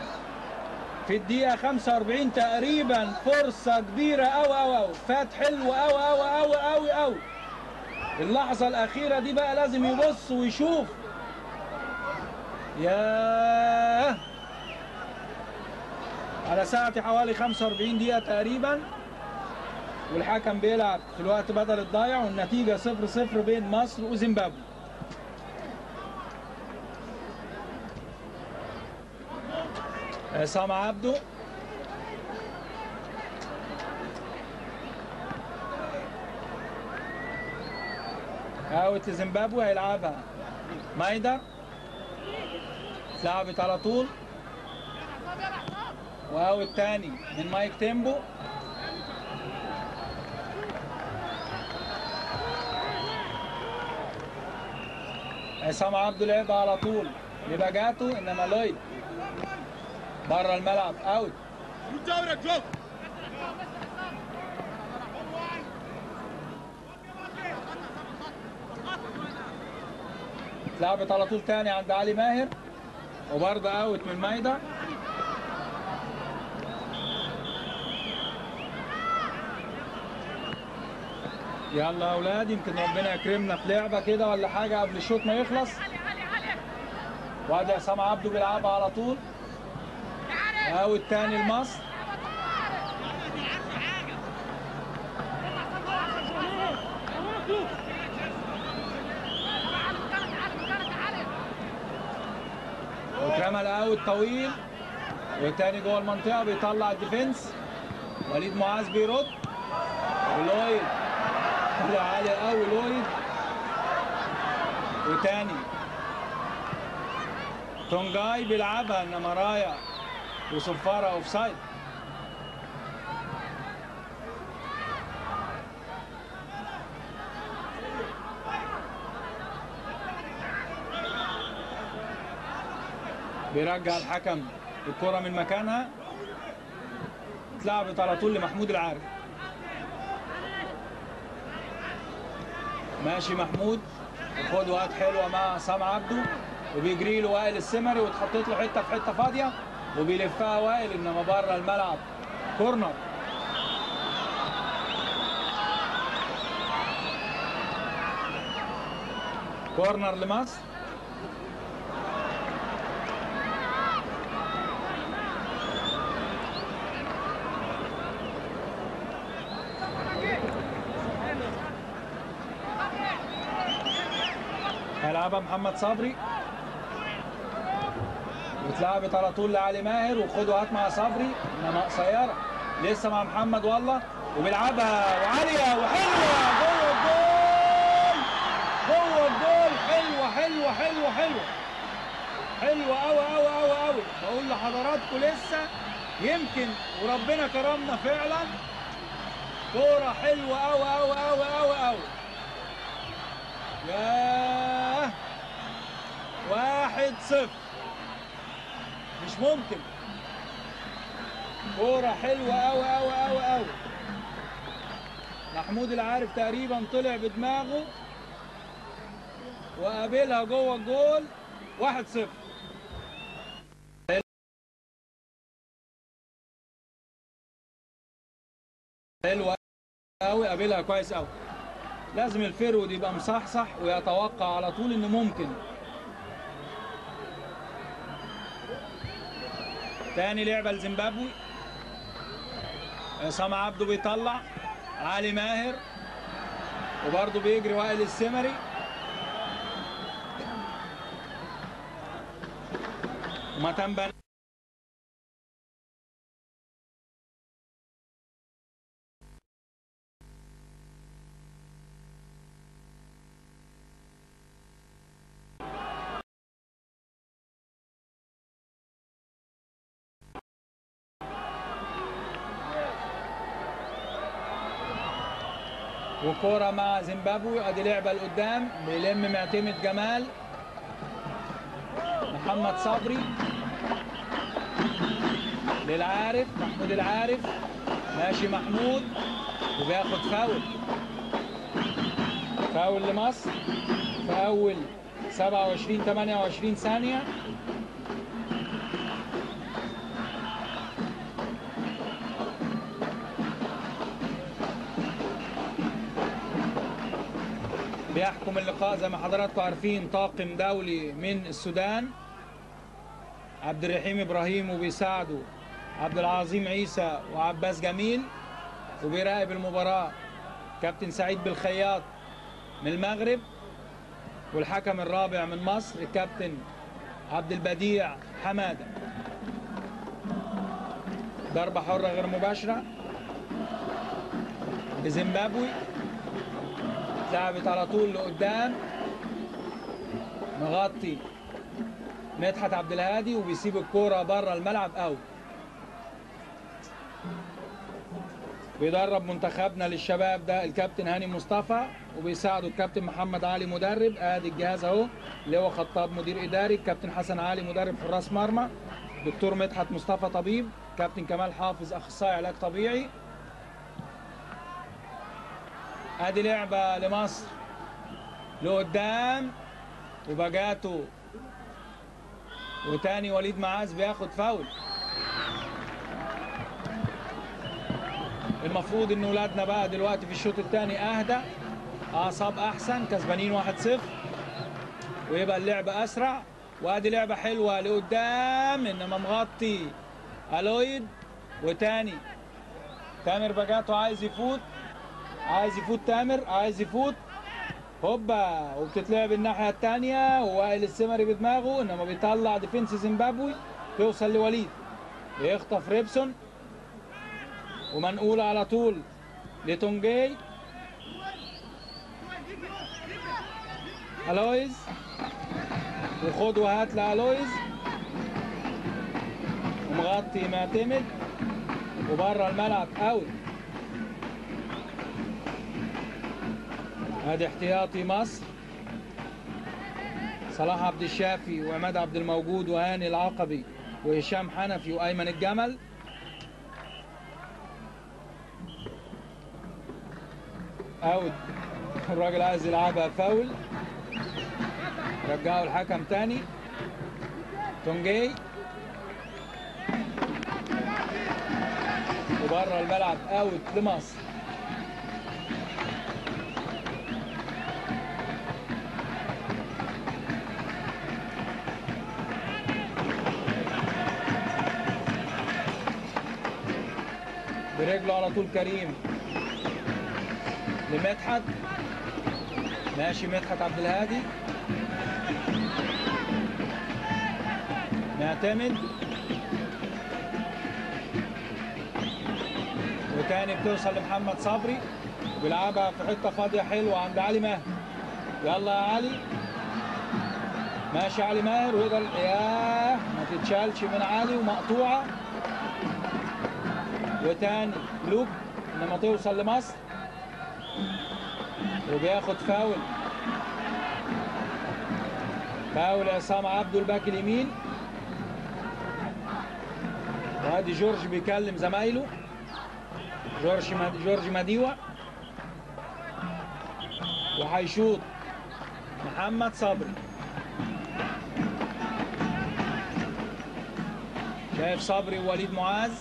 A: في الدقيقة 45 تقريبا فرصة كبيرة أوي أوي أوي فات حلو أوي أوي أوي أوي أوي اللحظة الأخيرة دي بقى لازم يبص ويشوف. ياه! على ساعة حوالي 45 دقيقة تقريبا والحكم بيلعب في الوقت بدل الضايع والنتيجة 0 0 بين مصر وزيمبابوي. عصام عبده. out لزيمبابوي هيلعبها. مايدر اتلعبت على طول. و out تاني من مايك تيمبو. عصام عبده لعبها على طول. لبجاتو إنما لويد بره الملعب out اتلعبت على طول تاني عند علي ماهر. وبرضه out من مايدا يلا يا أولاد يمكن ربنا يكرمنا في لعبه كده ولا حاجة قبل الشوط ما يخلص. وادي عصام عبده بيلعبها على طول. out تاني لمصر واترمى ال out طويل والتاني جوه المنطقة بيطلع ال defence. وليد معاذ بيرد. ولويد طلع عالي قوي لويد وتاني. تونجاي بيلعبها إنما راية وصفارة offside بيرجع الحكم. الكرة من مكانها. اتلعبت على طول لمحمود العارف. ماشي محمود. وخد وقت حلوة مع عصام عبده. وبيجري له وائل السمري واتحطت له حتة في حتة فاضية. وبيلفها وائل إنما بره الملعب. كورنر. كورنر لمصر هيلعبها محمد صبري واتلعبت على طول لعلي ماهر وخدوا هات مع صبري إنما قصيره لسه مع محمد والله. وبيلعبها وعالية وحلوة. جوه الجول جوه الجول حلوة حلوة حلوة حلوة. حلوة قوي قوي قوي قوي بقول لحضراتكم لسه يمكن وربنا كرمنا فعلا. كورة حلوة قوي قوي قوي قوي قوي ياه واحد صفر. مش ممكن. كورة حلوة أوي أوي أوي أوي. محمود العارف تقريبا طلع بدماغه. وقابلها جوه الجول. واحد صفر. حلوة أوي قابلها كويس أوي. لازم الفيرود يبقى مصحصح ويتوقع على طول إنه ممكن. تاني لعبة لزيمبابوي. عصام عبده بيطلع. علي ماهر. وبرضه بيجري وائل السمري. ومتنبن وكورة مع زيمبابوي أدي لعبة لقدام بيلم معتمد جمال. محمد صبري. للعارف محمود العارف. ماشي محمود. وبياخد فاول. فاول لمصر. في اول 27 28 ثانية. بيحكم اللقاء زي ما حضراتكم عارفين طاقم دولي من السودان عبد الرحيم إبراهيم وبيساعده عبد العظيم عيسى وعباس جميل وبيراقب المباراة كابتن سعيد بالخياط من المغرب والحكم الرابع من مصر الكابتن عبد البديع حمادة. ضربة حرة غير مباشرة لزيمبابوي. اتلعبت على طول لقدام. مغطي مدحت عبد الهادي وبيسيب الكورة بره الملعب أوت. بيدرب منتخبنا للشباب ده الكابتن هاني مصطفى وبيساعده الكابتن محمد علي مدرب. آدي الجهاز أهو اللي هو خطاب مدير إداري الكابتن حسن علي مدرب حراس مرمى. دكتور مدحت مصطفى طبيب كابتن كمال حافظ أخصائي علاج طبيعي. ادي لعبة لمصر. لقدام وبجاتو وتاني وليد معاذ بياخد فاول. المفروض ان ولادنا بقى دلوقتي في الشوط الثاني أهدى. أعصاب أحسن كسبانين 1-0 ويبقى اللعب أسرع. وأدي لعبة حلوة لقدام إنما مغطي ألويد. وتاني. تامر بجاتو عايز يفوت. عايز يفوت تامر عايز يفوت. هوبا وبتتلعب الناحية الثانية ووائل السمري بدماغه إنما بيطلع defence زيمبابوي بيوصل لوليد. بيخطف ريبسون ومنقول على طول لتونجي ألويز. وخد وهات لألويز. ومغطي معتمد. وبره الملعب out ادي احتياطي مصر. صلاح عبد الشافي وعماد عبد الموجود وهاني العقبي وهشام حنفي وأيمن الجمل. out الراجل عايز يلعبها فاول. رجعوا الحكم تاني. تونجي. وبره الملعب out لمصر. على طول كريم. لمدحت. ماشي مدحت عبد الهادي. معتمد. وتاني بتوصل لمحمد صبري. وبيلعبها في حتة فاضية حلوة عند علي ماهر. يلا يا علي. ماشي علي ماهر. ويقدر ياه ما تتشالش من علي ومقطوعة. وتاني. lob لما توصل لمصر. وبياخد foul. foul عصام عبده ال back اليمين. وادي جورج بيكلم زمايله. جورج جورج مديوة. وهيشوط محمد صبري. شايف صبري ووليد معاذ.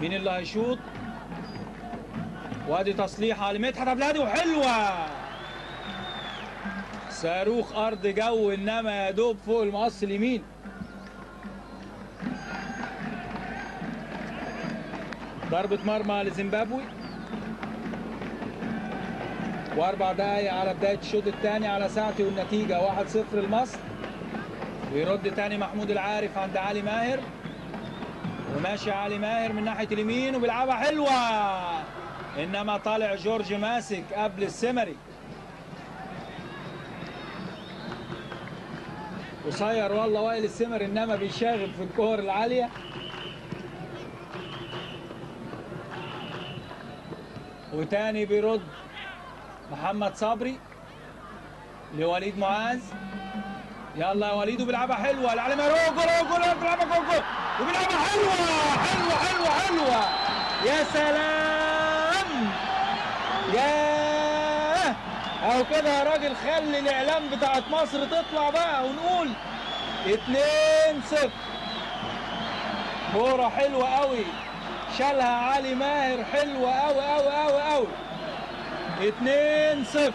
A: مين اللي هيشوط؟ وادي تصليحه لمدحت عبد الهادي وحلوه صاروخ أرض جو إنما يا دوب فوق المقص اليمين. ضربة مرمى لزيمبابوي. وأربع دقايق على بداية الشوط الثاني على ساعتي والنتيجة. 1-0 لمصر ويرد تاني محمود العارف عند علي ماهر. وماشي علي ماهر من ناحية اليمين وبيلعبها حلوة. إنما طالع جورج ماسك قبل السمري قصير والله وائل السمري إنما بيشاغب في الكور العالية. وتاني بيرد محمد صبري لوليد معاذ. يلا يا وليد وبيلعبها حلوة. لعلي ماهر. جول جول جول جول جول. وبيلعبها حلوة حلوة حلوة حلوة. يا سلام. ياه. اهو كده يا راجل خلي الإعلام بتاعت مصر تطلع بقى ونقول 2 0 كورة حلوة قوي. شالها علي ماهر حلوة قوي قوي قوي قوي. 2 0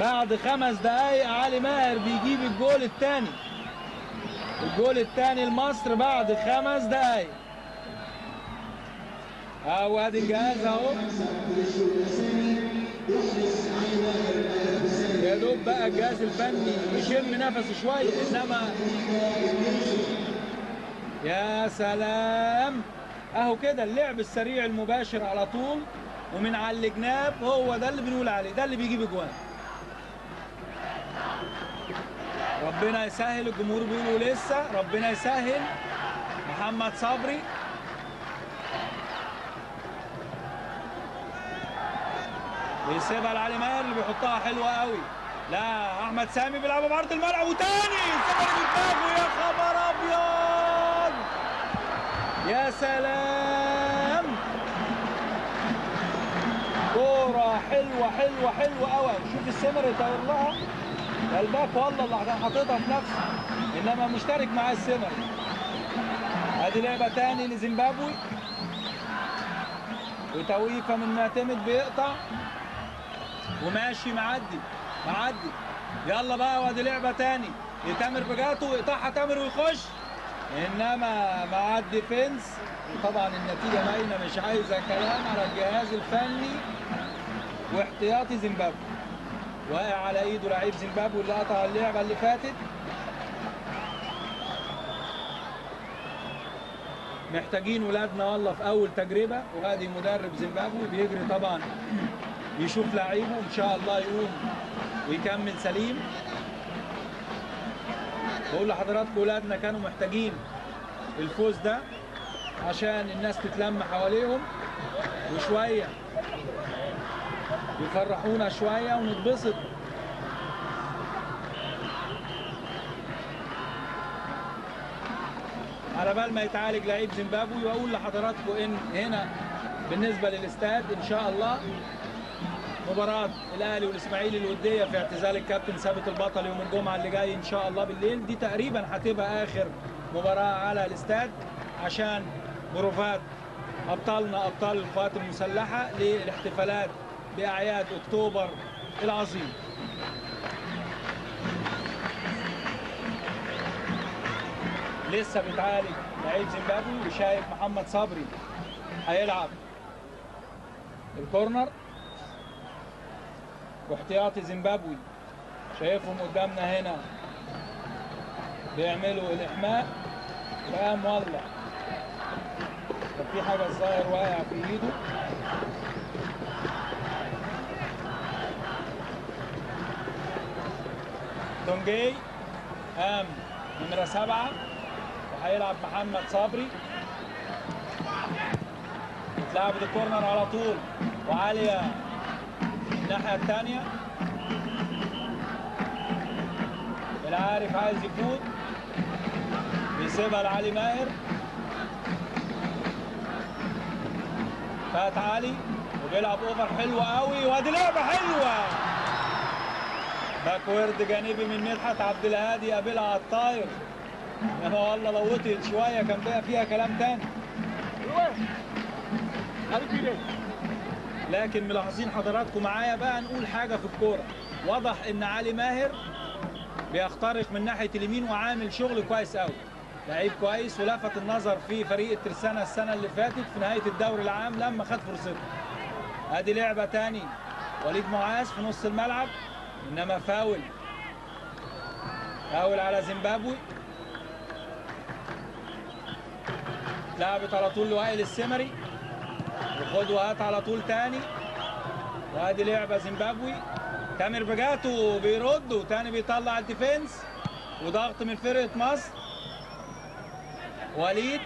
A: بعد خمس دقايق علي ماهر بيجيب الجول الثاني الجول الثاني لمصر بعد خمس دقايق. اهو ادي الجهاز اهو. يا دوب بقى الجهاز الفني يشم نفسه شوية إنما يا سلام! اهو كده اللعب السريع المباشر على طول ومن على الجناب هو ده اللي بنقول عليه ده اللي بيجيب اجوان. ربنا يسهل الجمهور بيقولوا لسه ربنا يسهل محمد صبري. بيسيبها لعلي ماهر اللي بيحطها حلوة قوي. لا أحمد سامي بيلعبها بعرض الملعب وتاني! يا خبر أبيض! يا سلام! كورة حلوة حلوة حلوة قوي. شوف السمر يطير لها ال back والله اللي حاططها في نفسه إنما مشترك معاه السمر ادي لعبة تاني لزيمبابوي. وتوقيفه من معتمد بيقطع. وماشي معدي معدي. يلا بقى وادي لعبة تاني لتامر بجاته ويقطعها تامر ويخش. إنما معدي فينس. وطبعا النتيجة باينه مش عايزة كلام على الجهاز الفني. واحتياطي زيمبابوي. واقع على ايده لعيب زيمبابوي اللي قطع اللعبة اللي فاتت. محتاجين ولادنا والله في أول تجربة وادي مدرب زيمبابوي بيجري طبعا يشوف لعيبه إن شاء الله يقوم ويكمل سليم. بقول لحضراتكم ولادنا كانوا محتاجين الفوز ده عشان الناس تتلم حواليهم وشوية يفرحونا شوية ونتبسط. على بال ما يتعالج لعيب زيمبابوي وأقول لحضراتكم إن هنا بالنسبة للاستاد إن شاء الله مباراة الأهلي والإسماعيلي الودية في اعتزال الكابتن ثابت البطل يوم الجمعة اللي جاي إن شاء الله بالليل. دي تقريبا هتبقى آخر مباراة على الاستاد عشان بروفات أبطالنا أبطال القوات المسلحة للاحتفالات بأعياد أكتوبر العظيم. لسه بيتعالج لعيب زيمبابوي وشايف محمد صبري هيلعب. الكورنر واحتياطي زيمبابوي شايفهم قدامنا هنا. بيعملوا الإحماء. وقام والله. كان في حاجة الظاهر واقع في إيده. دونجي قام نمرة سبعة وهيلعب محمد صبري اتلعبت ال corner على طول. وعالية الناحية الثانية. العارف عايز يفوت. بيسيبها لعلي ماهر. فات علي وبيلعب over حلو قوي وادي لعبة حلوة. باكورد جانبي من مدحت عبد الهادي قابلها على الطاير. انما والله لو وطيت شوية كان بقى فيها كلام تاني. لكن ملاحظين حضراتكم معايا بقى نقول حاجة في الكورة. واضح إن علي ماهر بيخترق من ناحية اليمين وعامل شغل كويس قوي لعيب كويس ولفت النظر في فريق الترسانة السنة اللي فاتت في نهاية الدوري العام لما خد فرصته. أدي لعبة تاني. وليد معاذ في نص الملعب. إنما foul. foul على زيمبابوي. لعبت على طول لوائل السمري. وخد وهات على طول تاني. وادي لعبة زيمبابوي. تامر بجاتو بيرد وتاني بيطلع ال defense. وضغط من فرقة مصر. وليد.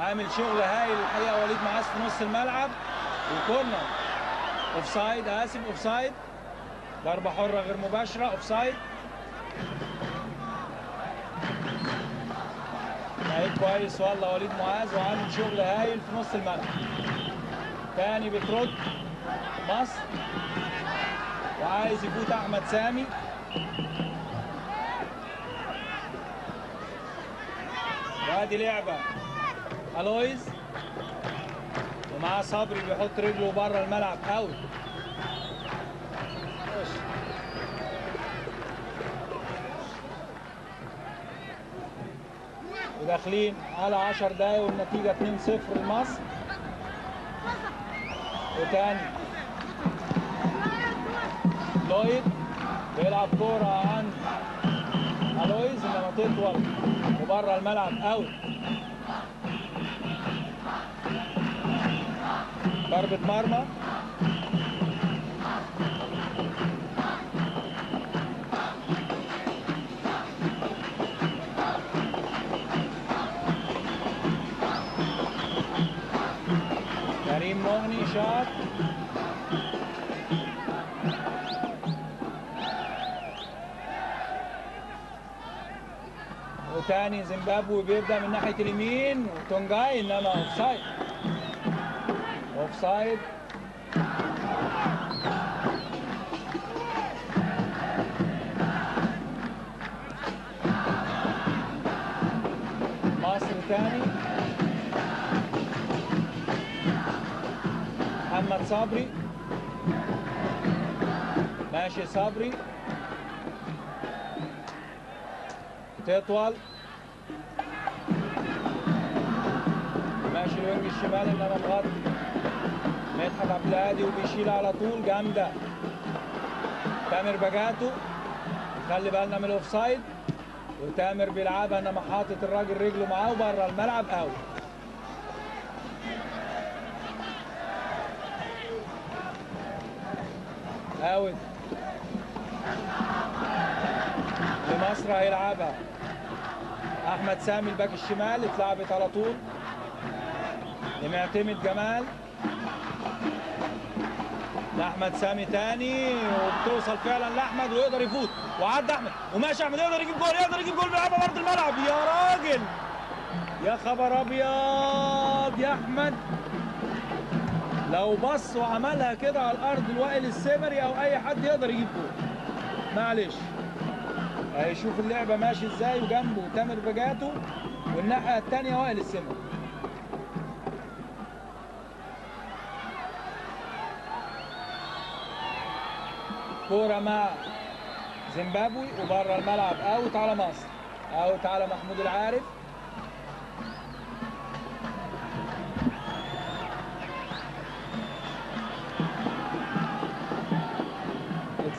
A: عامل شغل هايل الحقيقة وليد معاذ في نص الملعب. و corner. offside آسف offside ضربه حرة غير مباشرة offside لعيب كويس والله وليد معاذ وعامل شغل هايل في نص الملعب. تاني بترد مصر وعايز يفوت أحمد سامي. وادي لعبة. ألويز. ومعاه صبري بيحط رجله بره الملعب أوت. وداخلين على 10 دقايق والنتيجة 2-0 لمصر. وتاني. لويد بيلعب كورة عند ألويز انما تطول وبره الملعب out ضربة مرمى. مغني شاط وتاني زيمبابوي بيبدأ من ناحية اليمين. وتونجاي انما offside offside صبري ماشي صبري تطول ماشي ال wing الشمال انما مغطي مدحت عبد الهادي وبيشيل على طول جامده تامر بجاتو خلي بالنا من ال offside وتامر بيلعبها انما حاطط الراجل رجله معاه وبره الملعب out out لمصر هيلعبها. أحمد سامي ال back الشمال اتلعبت على طول. لمعتمد جمال. لأحمد سامي تاني وبتوصل فعلا لأحمد ويقدر يفوت. وعدى أحمد. وماشي أحمد يقدر يجيب جول يقدر يجيب جول بيلعبها بره الملعب. يا راجل! يا خبر أبيض! يا أحمد! لو بص وعملها كده على الأرض الوائل السمري أو أي حد يقدر يجيب جول. معلش. هيشوف اللعبة ماشي إزاي وجنبه تامر بجاتو والناحية الثانية وائل السمري كورة مع زيمبابوي وبره الملعب. أوت على مصر. أوت على محمود العارف.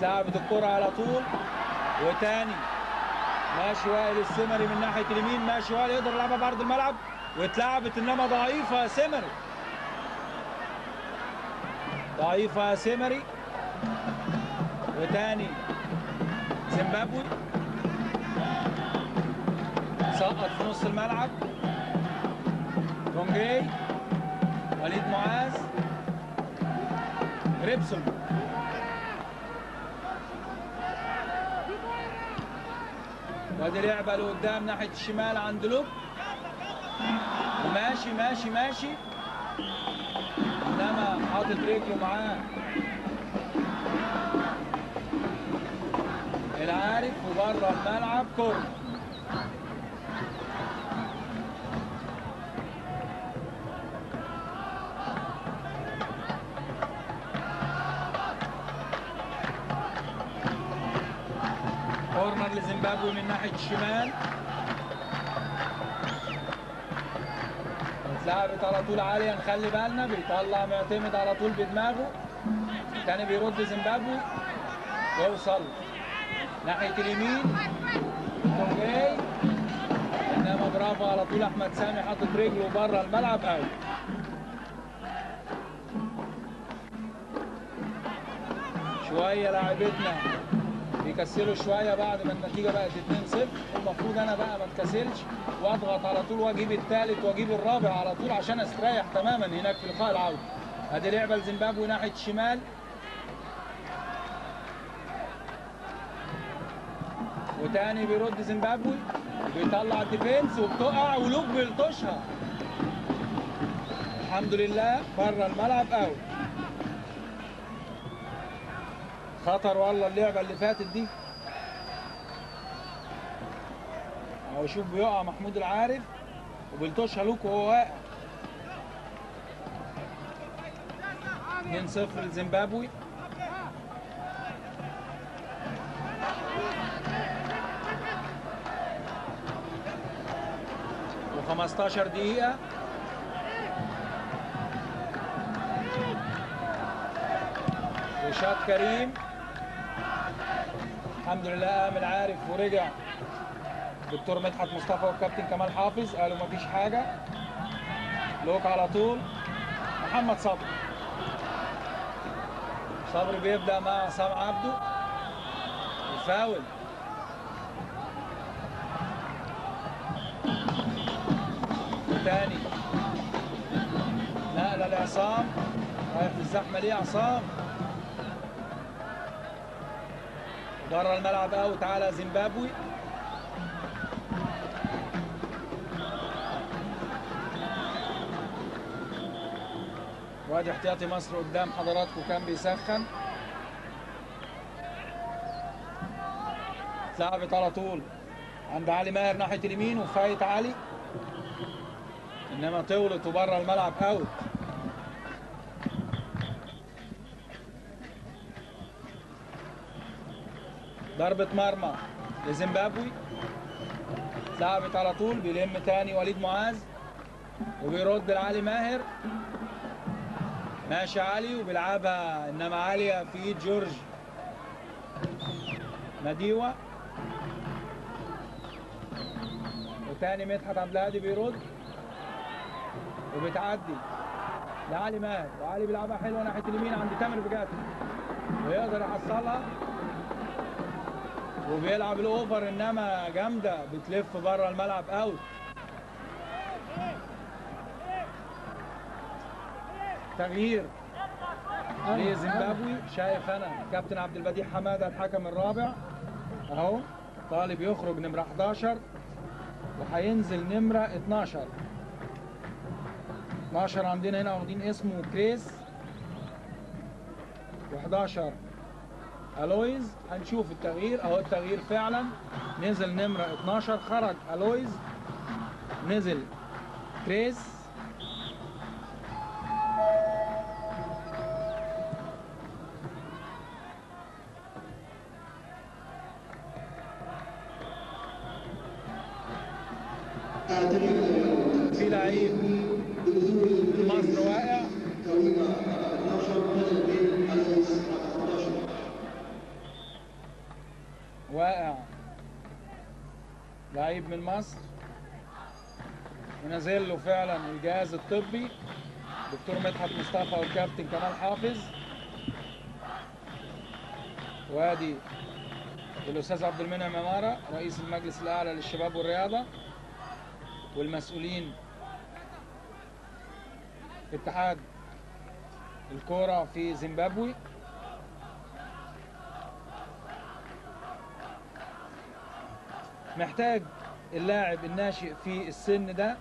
A: اتلعبت الكرة على طول. وتاني ماشي وائل السمري من ناحية اليمين ماشي وائل يقدر يلعبها بعرض الملعب. واتلعبت انما ضعيفة يا سمري ضعيفة يا سمري وتاني زيمبابوي. سقط في نص الملعب. كونجي وليد معاذ. ريبسون. وادي لعبه لقدام ناحية الشمال عند لوب. وماشي ماشي ماشي. انما حاطط رجله معاه. العارف وبره الملعب كورة. لزيمبابوي من ناحية الشمال. اتلعبت على طول عالية نخلي بالنا بيطلع معتمد على طول بدماغه. تاني بيرد زيمبابوي. يوصل ناحية اليمين. كونجاي إنما برافو على طول أحمد سامي حاطط رجله بره الملعب قوي شوية لاعبتنا. بيكسلوا شوية بعد ما النتيجة بقت 2-0 المفروض أنا بقى ما اتكسلش وأضغط على طول وأجيب الثالث وأجيب الرابع على طول عشان أستريح تماما هناك في لقاء العودة. أدي لعبة لزيمبابوي ناحية الشمال. وتاني بيرد زيمبابوي. بيطلع الديفنس وبتقع ولوك بيلطشها الحمد لله بره الملعب أوت. خطر والله اللعبة اللي فاتت دي. أهو شوف بيقع محمود العارف وبيلطشها لوك وهو واقع. 2-0 لزيمبابوي. و15 دقيقة. وشاط كريم. الحمد لله قام العارف ورجع. دكتور مدحت مصطفى والكابتن كمال حافظ قالوا مفيش حاجة. لوك على طول. محمد صبري. صبري بيبدأ مع عصام عبده. الفاول تاني. نقلة لعصام. رايح في الزحمة ليه عصام؟ بره الملعب اوت على زيمبابوي. وادي احتياطي مصر قدام حضراتكم كان بيسخن اتلعبت على طول عند علي ماهر ناحية اليمين وفايت علي. إنما طولت وبره الملعب أوت. ضربة مرمى لزيمبابوي. اتلعبت على طول بيلم تاني وليد معاذ وبيرد لعلي ماهر. ماشي علي وبيلعبها إنما عالية في إيد جورج مديوة وتاني مدحت عبد الهادي بيرد وبتعدي لعلي ماهر. وعلي بيلعبها حلوة ناحية اليمين عند تامر بجاتي ويقدر يحصلها. وبيلعب الأوفر إنما جامدة بتلف بره الملعب اوت تغيير. لزيمبابوي شايف أنا. كابتن عبد البديع حمادة الحكم الرابع. أهو. طالب يخرج نمرة 11 وهينزل نمرة 12 12 عندنا هنا واخدين اسمه كريس. و11 ألويز. هنشوف التغيير. أهو التغيير فعلا. نزل نمرة 12 خرج ألويز. نزل كريس. الجهاز الطبي. دكتور مدحت مصطفى والكابتن كمال حافظ. وادي الأستاذ عبد المنعم عمارة رئيس المجلس الأعلى للشباب والرياضة والمسؤولين اتحاد الكورة في زيمبابوي. محتاج اللاعب الناشئ في السن ده.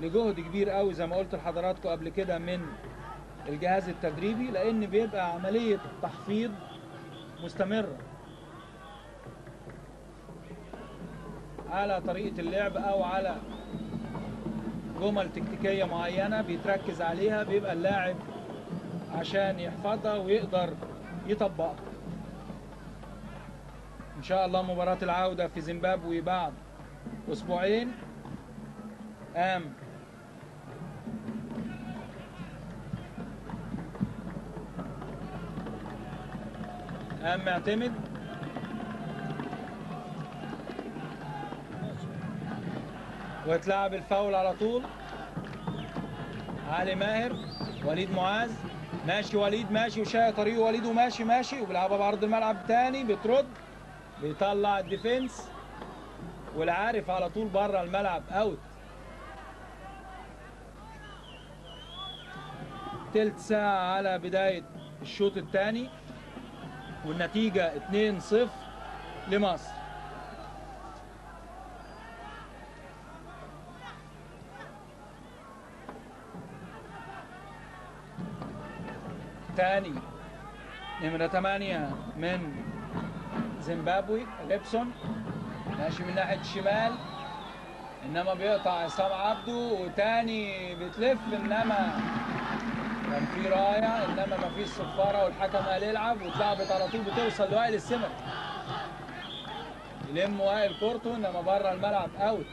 A: لجهد كبير قوي زي ما قلت لحضراتكم قبل كده من الجهاز التدريبي لأن بيبقى عملية تحفيظ مستمرة. على طريقة اللعب أو على جمل تكتيكية معينة بيتركز عليها بيبقى اللاعب عشان يحفظها ويقدر يطبقها. إن شاء الله مباراة العودة في زيمبابوي بعد أسبوعين. قام قام معتمد؟ واتلعب الفاول على طول. علي ماهر وليد معاذ. ماشي وليد ماشي وشاية طريقه. وليد وماشي ماشي. وبيلعبها بعرض الملعب تاني بترد. بيطلع الديفنس. والعارف على طول بره الملعب أوت. تلت ساعة على بداية الشوط الثاني. والنتيجة 2-0 لمصر. تاني نمرة 8 من زيمبابوي ليبسون. ماشي من ناحية الشمال إنما بيقطع عصام عبده وتاني بتلف إنما كان في راية إنما ما فيش صفارة والحكم قال يلعب واتلعبت على طول بتوصل لوائل السمر. يلم وائل كورته إنما بره الملعب أوت.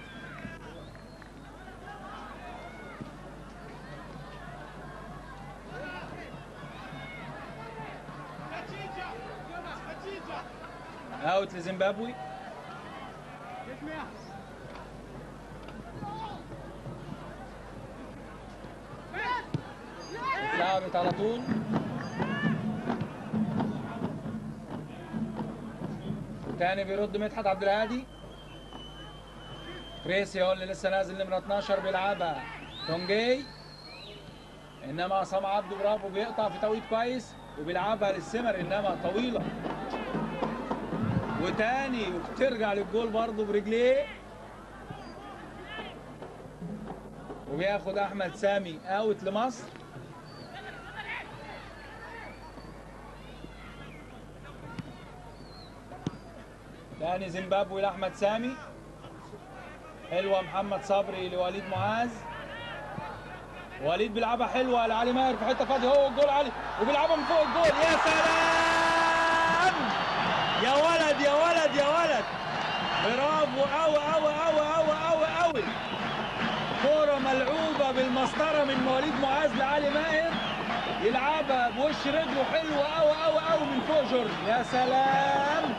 A: أوت لزيمبابوي. اتلعبت على طول تاني بيرد مدحت عبد الهادي. كريسي هو اللي لسه نازل نمرة 12 بيلعبها. تونجي إنما عصام عبده برافو بيقطع في توقيت كويس وبيلعبها للسمر إنما طويلة. وتاني وبترجع للجول برضه برجليه. وبياخد أحمد سامي اوت لمصر. تاني زيمبابوي لأحمد سامي. حلوة محمد صبري لوليد معاذ. وليد بيلعبها حلوة لعلي ماهر في حتة فاضيه هو الجول علي وبيلعبها من فوق الجول. يا سلام! يا ولد يا ولد يا ولد. برافو قوي قوي قوي قوي قوي قوي كورة ملعوبة بالمسطرة من وليد معاذ لعلي ماهر. يلعبها بوش رجله حلوة. قوي قوي قوي من فوق جورج. يا سلام!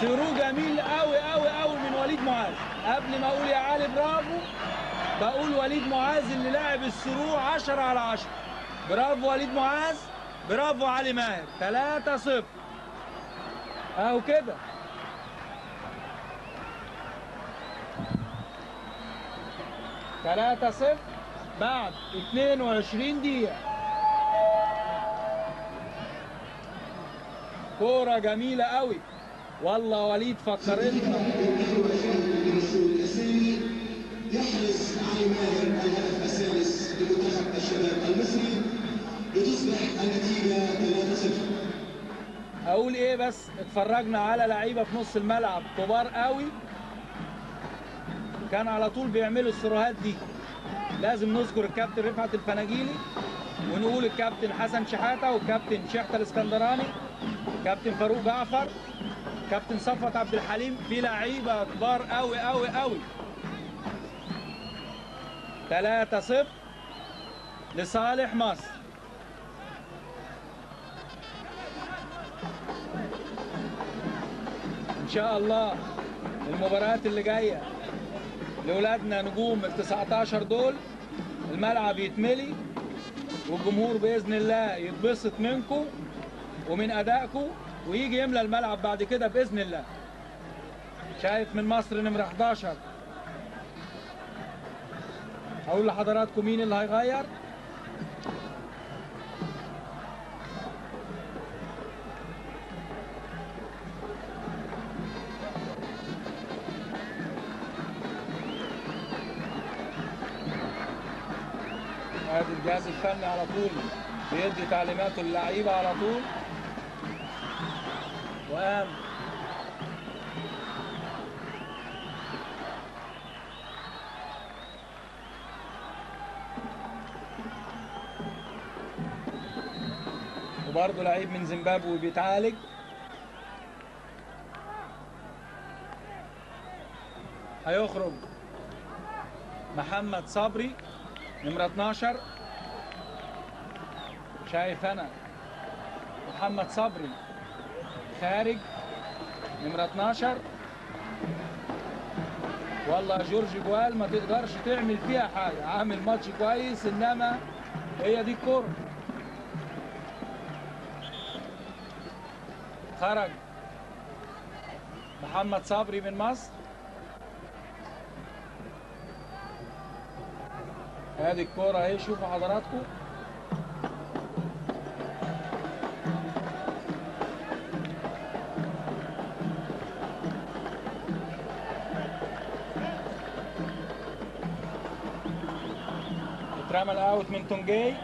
A: through جميل قوي قوي قوي من وليد معاذ. قبل ما أقول يا علي برافو بقول وليد معاذ اللي لعب الثرو 10 على 10 برافو وليد معاذ برافو علي ماهر. 3 0 أهو كده. ثلاثة صفر. بعد 22 دقيقة. كورة جميلة قوي. والله وليد فكرتنا
C: يحرز علي ماهر السادس لمنتخب الشباب المصري لتصبح النتيجة 3-0
A: أقول إيه بس؟ اتفرجنا على لعيبة في نص الملعب كبار قوي. كان على طول بيعملوا السروهات دي. لازم نذكر الكابتن رفعت الفناجيلي ونقول الكابتن حسن شحاته والكابتن شحته الاسكندراني كابتن فاروق جعفر كابتن صفوت عبد الحليم في لعيبة كبار قوي قوي قوي 3 0 لصالح مصر. إن شاء الله المباريات اللي جاية لأولادنا نجوم ال 19 دول الملعب يتملي والجمهور بإذن الله يتبسط منكم ومن أدائكم ويجي يملى الملعب بعد كده بإذن الله. شايف من مصر نمرة 11 هقول لحضراتكم مين اللي هيغير؟ الفني على طول بيدي تعليماته للعيبه على طول. وقام. وبرضه لعيب من زيمبابوي بيتعالج. هيخرج محمد صبري نمرة 12 شايف أنا محمد صبري خارج نمرة 12 والله جورج جوال ما تقدرش تعمل فيها حاجة عامل ماتش كويس إنما هي دي الكورة. خرج محمد صبري من مصر. ادي الكورة اهي شوفوا حضراتكم. اترمى الاوت من تونجي.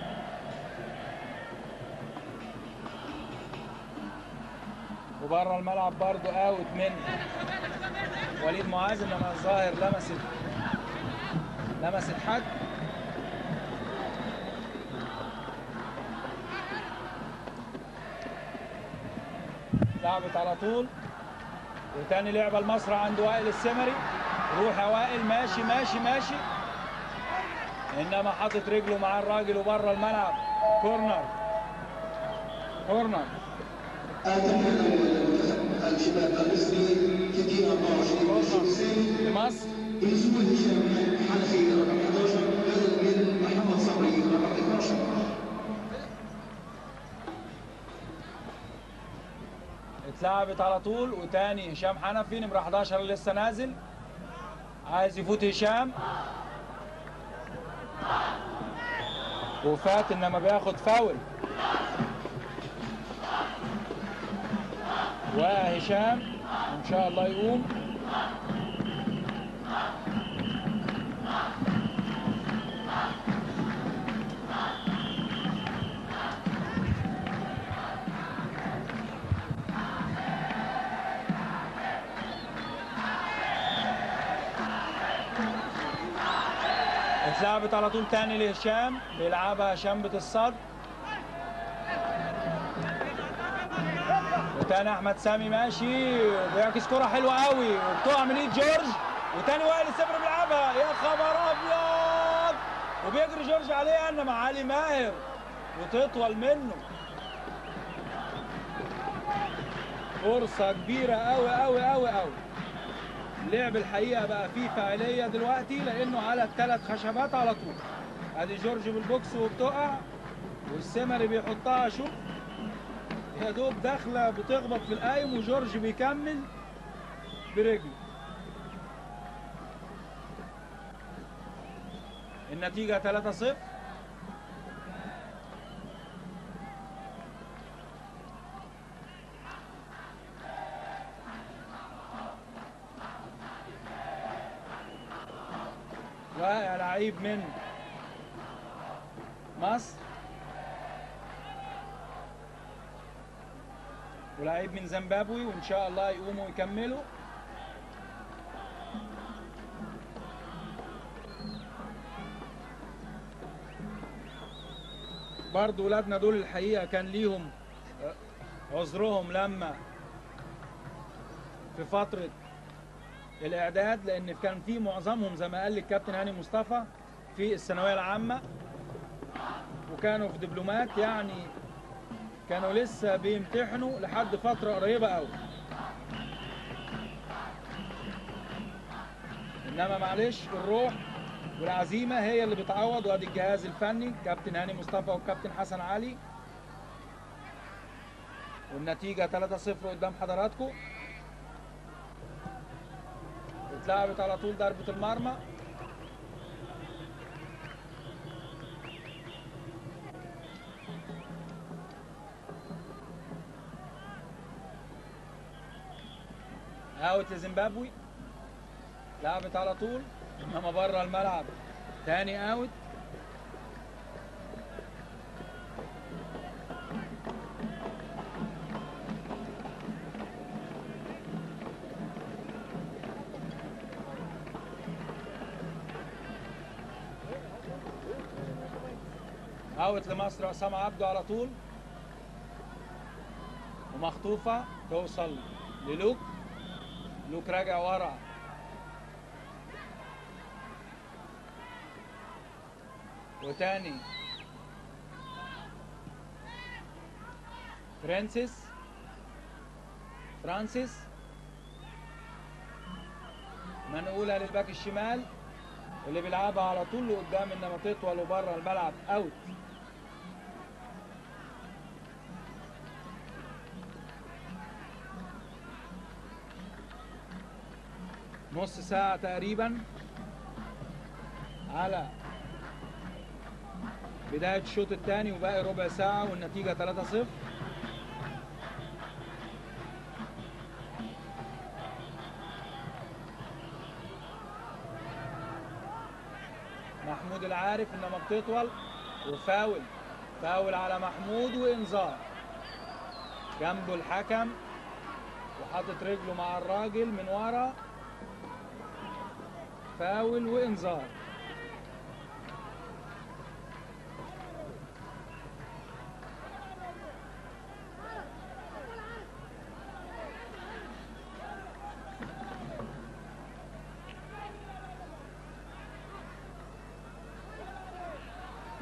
A: وبره الملعب برضو اوت من وليد معاذ انما الظاهر لمست لمست حد. لعبت على طول. وتاني لعبة لمصر عند وائل السمري. روح يا وائل. ماشي ماشي ماشي. انما حاطط رجله مع الراجل وبره الملعب. كورنر. كورنر.
C: التمرير الأول لمنتخب الشباب المصري في الدقيقه 24 الشمسين
A: لمصر
C: بنزول هشام حنفي رقم 11 بدل من محمد صبري رقم 12
A: اتلعبت على طول وتاني هشام حنفي نمرة 11 اللي لسه نازل. عايز يفوت هشام. وفات إنما بياخد فاول. وهشام إن شاء الله يقوم. على طول تاني لهشام بيلعبها شنبة الصد وتاني أحمد سامي ماشي وبيعكس كرة حلوة قوي وبتقع من إيد جورج وتاني وائل السبر بيلعبها يا خبر أبيض! وبيجري جورج عليها انما علي ماهر وتطول منه. فرصة كبيرة قوي قوي قوي قوي اللعب الحقيقة بقى فيه فاعليه دلوقتي لأنه على الثلاث خشبات على طول. أدي جورج بالبوكس وبتقع والسمري بيحطها شوف. يا دوب داخلة بتخبط في القايم وجورج بيكمل برجله. النتيجة 3-0 ولعيب من مصر. ولعيب من زيمبابوي وإن شاء الله يقوموا يكملوا. برضو ولادنا دول الحقيقة كان ليهم عذرهم لما في فترة الإعداد لأن كان في معظمهم زي ما قال الكابتن هاني مصطفى في الثانوية العامة وكانوا في دبلومات يعني كانوا لسه بيمتحنوا لحد فترة قريبة قوي إنما معلش الروح والعزيمة هي اللي بتعوض وأدي الجهاز الفني كابتن هاني مصطفى والكابتن حسن علي. والنتيجة 3-0 قدام حضراتكم. اتلعبت على طول ضربه المرمى out لزيمبابوي لعبت على طول انما بره الملعب تاني out out لمصر عصام عبده على طول. ومخطوفة توصل للوك. لوك راجع ورا. وتاني. فرانسيس. فرانسيس. منقولة لل back الشمال. واللي بيلعبها على طول لقدام انما تطول وبره الملعب. اوت نص ساعة تقريبا. على بداية الشوط الثاني وباقي ربع ساعة والنتيجة 3-0 محمود العارف انما بتطول وفاول فاول على محمود وإنذار. جنبه الحكم وحاطط رجله مع الراجل من ورا. فاول وانذار.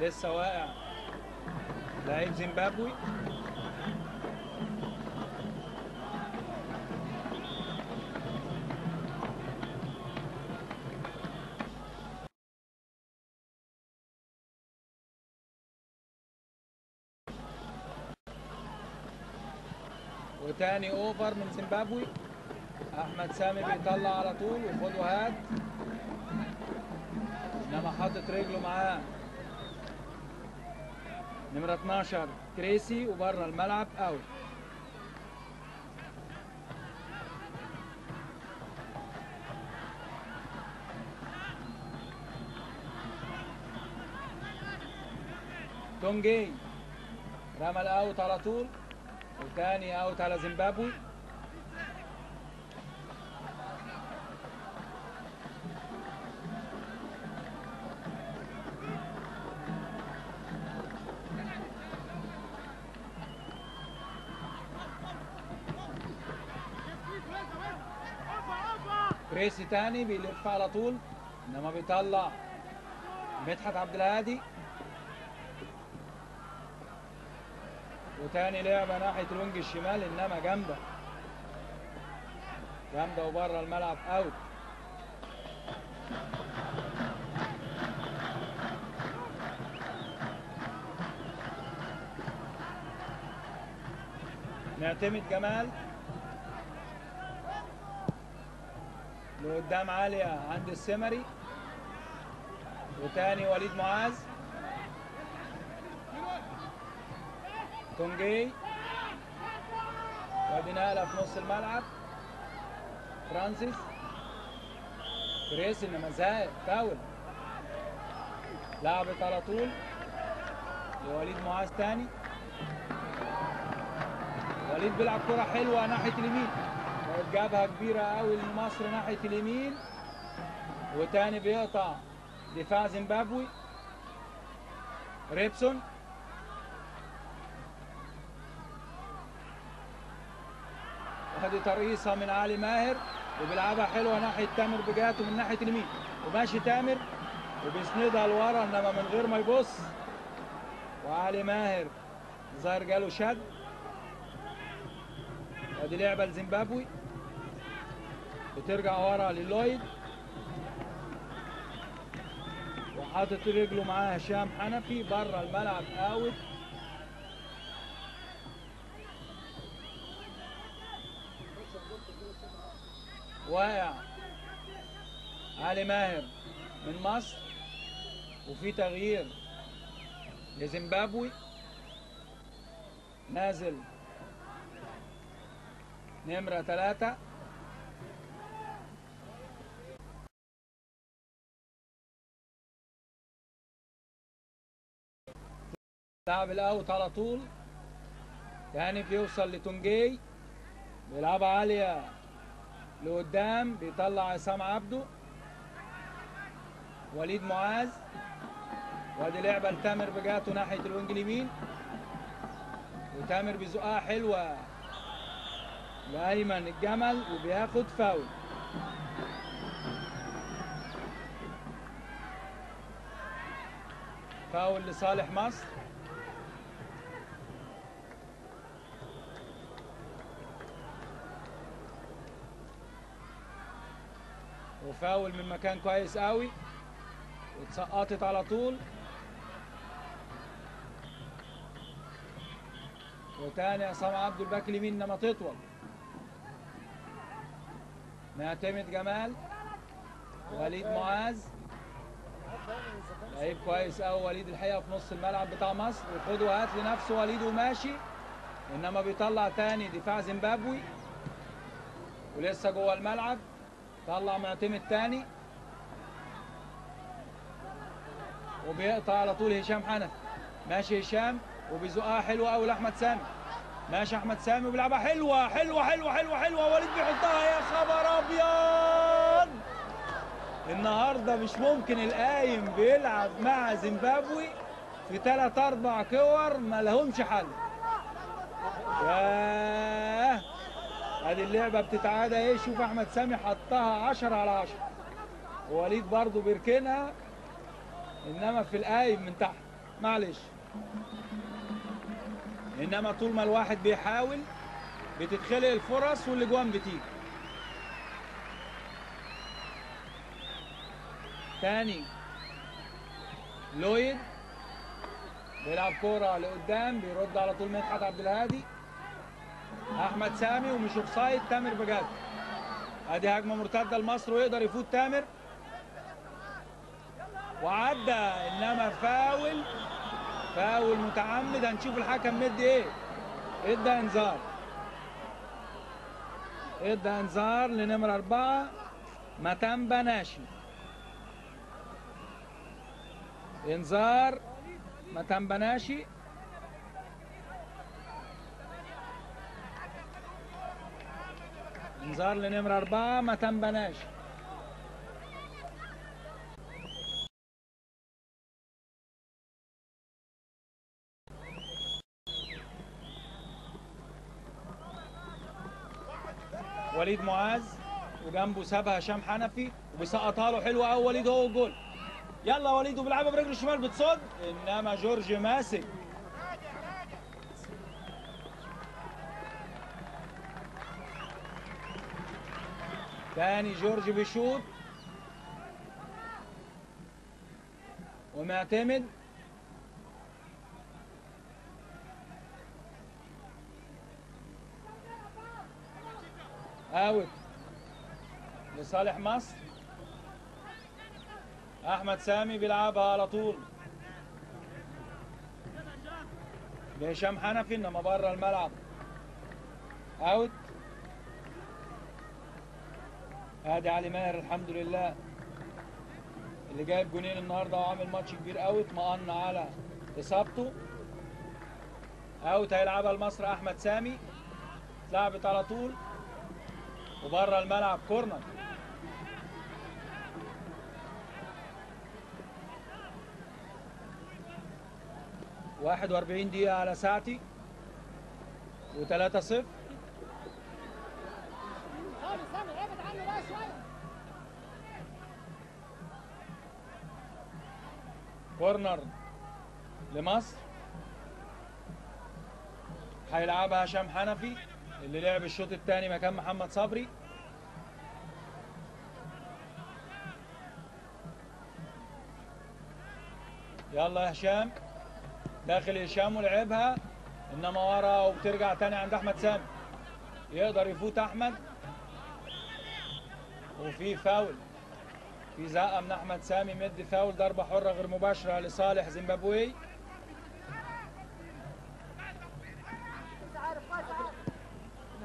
A: لسه واقع. لعيب زيمبابوي. وتاني اوفر من زيمبابوي. أحمد سامي بيطلع على طول وخد وهات انما حاطط رجله معاه. نمرة 12 كريسي وبره الملعب out تونجي رمى ال out على طول. وتاني out على زيمبابوي. كريسي تاني بيلف على طول إنما بيطلع. مدحت عبد الهادي. وتاني لعبة ناحية الوينج الشمال إنما جامدة. جامدة وبره الملعب أوت. نعتمد جمال. لقدام عالية عند السمري وتاني وليد معاذ. تونجي وادي نقلة في نص الملعب. فرانسيس. كريس انما زائد فاول. لعبت على طول. لوليد معاذ تاني. وليد بيلعب كرة حلوة ناحية اليمين. جابها كبيرة قوي لمصر ناحية اليمين. وتاني بيقطع دفاع زيمبابوي. ريبسون. وادي ترقيصة من علي ماهر وبيلعبها حلوة ناحية تامر بجاته من ناحية اليمين. وماشي تامر وبيسندها لورا إنما من غير ما يبص. وعلي ماهر ظاهر جاله شد. ادي لعبة لزيمبابوي. بترجع ورا للويد. حاطط رجله معاه هشام حنفي بره الملعب آوت. واقع علي ماهر من مصر وفي تغيير لزيمبابوي. نازل نمرة ثلاثة لعب الأوت على طول. تاني بيوصل لتونجي. بيلعبها عالية لقدام بيطلع عصام عبده وليد معاذ وادي لعبة لتامر بجاته ناحية الوينج اليمين. وتامر بيزقها حلوة لأيمن الجمل وبياخد فاول. فاول لصالح مصر. وفاول من مكان كويس قوي. واتسقطت على طول. وتاني عصام عبده الباك اليمين انما تطول. معتمد جمال. وليد معاذ. لعيب كويس قوي وليد الحقيقة في نص الملعب بتاع مصر. وخد وهات لنفسه وليد وماشي. إنما بيطلع تاني دفاع زيمبابوي. ولسه جوه الملعب. طلع معتمد تاني وبيقطع على طول هشام حنفي. ماشي هشام وبيزقها حلوة قوي لأحمد سامي. ماشي أحمد سامي وبيلعبها حلوة حلوة حلوة حلوة حلوة. وليد بيحطها يا خبر أبيض! النهارده مش ممكن القايم بيلعب مع زيمبابوي في ثلاث أربع كور ما لهمش حل. ياه ادي اللعبة بتتعاد اهي شوف أحمد سامي حطها 10 على 10 ووليد برضو بيركنها إنما في القايم من تحت. معلش. إنما طول ما الواحد بيحاول بتتخلق الفرص والاجوان بتيجي. تاني. لويد بيلعب كورة لقدام بيرد على طول مدحت عبد الهادي. أحمد سامي ومش offside تامر بجد. أدي هجمة مرتدة لمصر ويقدر يفوت تامر. وعدى إنما foul foul متعمد هنشوف الحكم مدي إيه. إدى إنذار. إدى إنذار لنمرة أربعة. متامبا ناشي إنذار متامبا ناشي انذار لنمرة أربعة متامبا ناشي وليد معاذ وجنبه سابها هشام حنفي وبيسقطها له حلوة قوي وليد هو الجول. يلا وليد وبيلعبها برجله الشمال بتصد. إنما جورج ماسك تاني جورج بيشوط. ومعتمد. آوت. لصالح مصر. أحمد سامي بيلعبها على طول. لهشام حنفي إنما بره الملعب. آوت. ادي علي ماهر الحمد لله. اللي جايب جونين النهارده وعامل ماتش كبير قوي اطمأن على إصابته. أوت هيلعبها لمصر أحمد سامي. اتلعبت على طول. وبره الملعب كورنر. واحد وأربعين دقيقة على ساعتي. وثلاثة صفر. كورنر لمصر هيلعبها هشام حنفي اللي لعب الشوط الثاني مكان محمد صبري. يلا هشام. داخل هشام ولعبها. إنما ورا وبترجع تاني عند أحمد سامي. يقدر يفوت أحمد. وفي فاول. في زقه من أحمد سامي مد فاول ضربة حرة غير مباشرة لصالح زيمبابوي.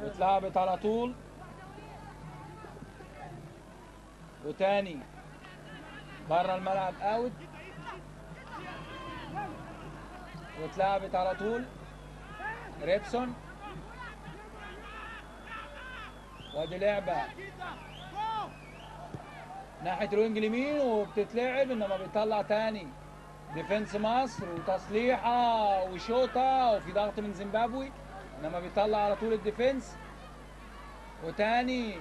A: واتلعبت على طول. وتاني. بره الملعب آوت. واتلعبت على طول. ريبسون. وادي لعبة. ناحية ال wing اليمين وبتتلعب إنما بيطلع تاني. defence مصر وتصليحة وشوطة وفي ضغط من زيمبابوي إنما بيطلع على طول ال defence. وتاني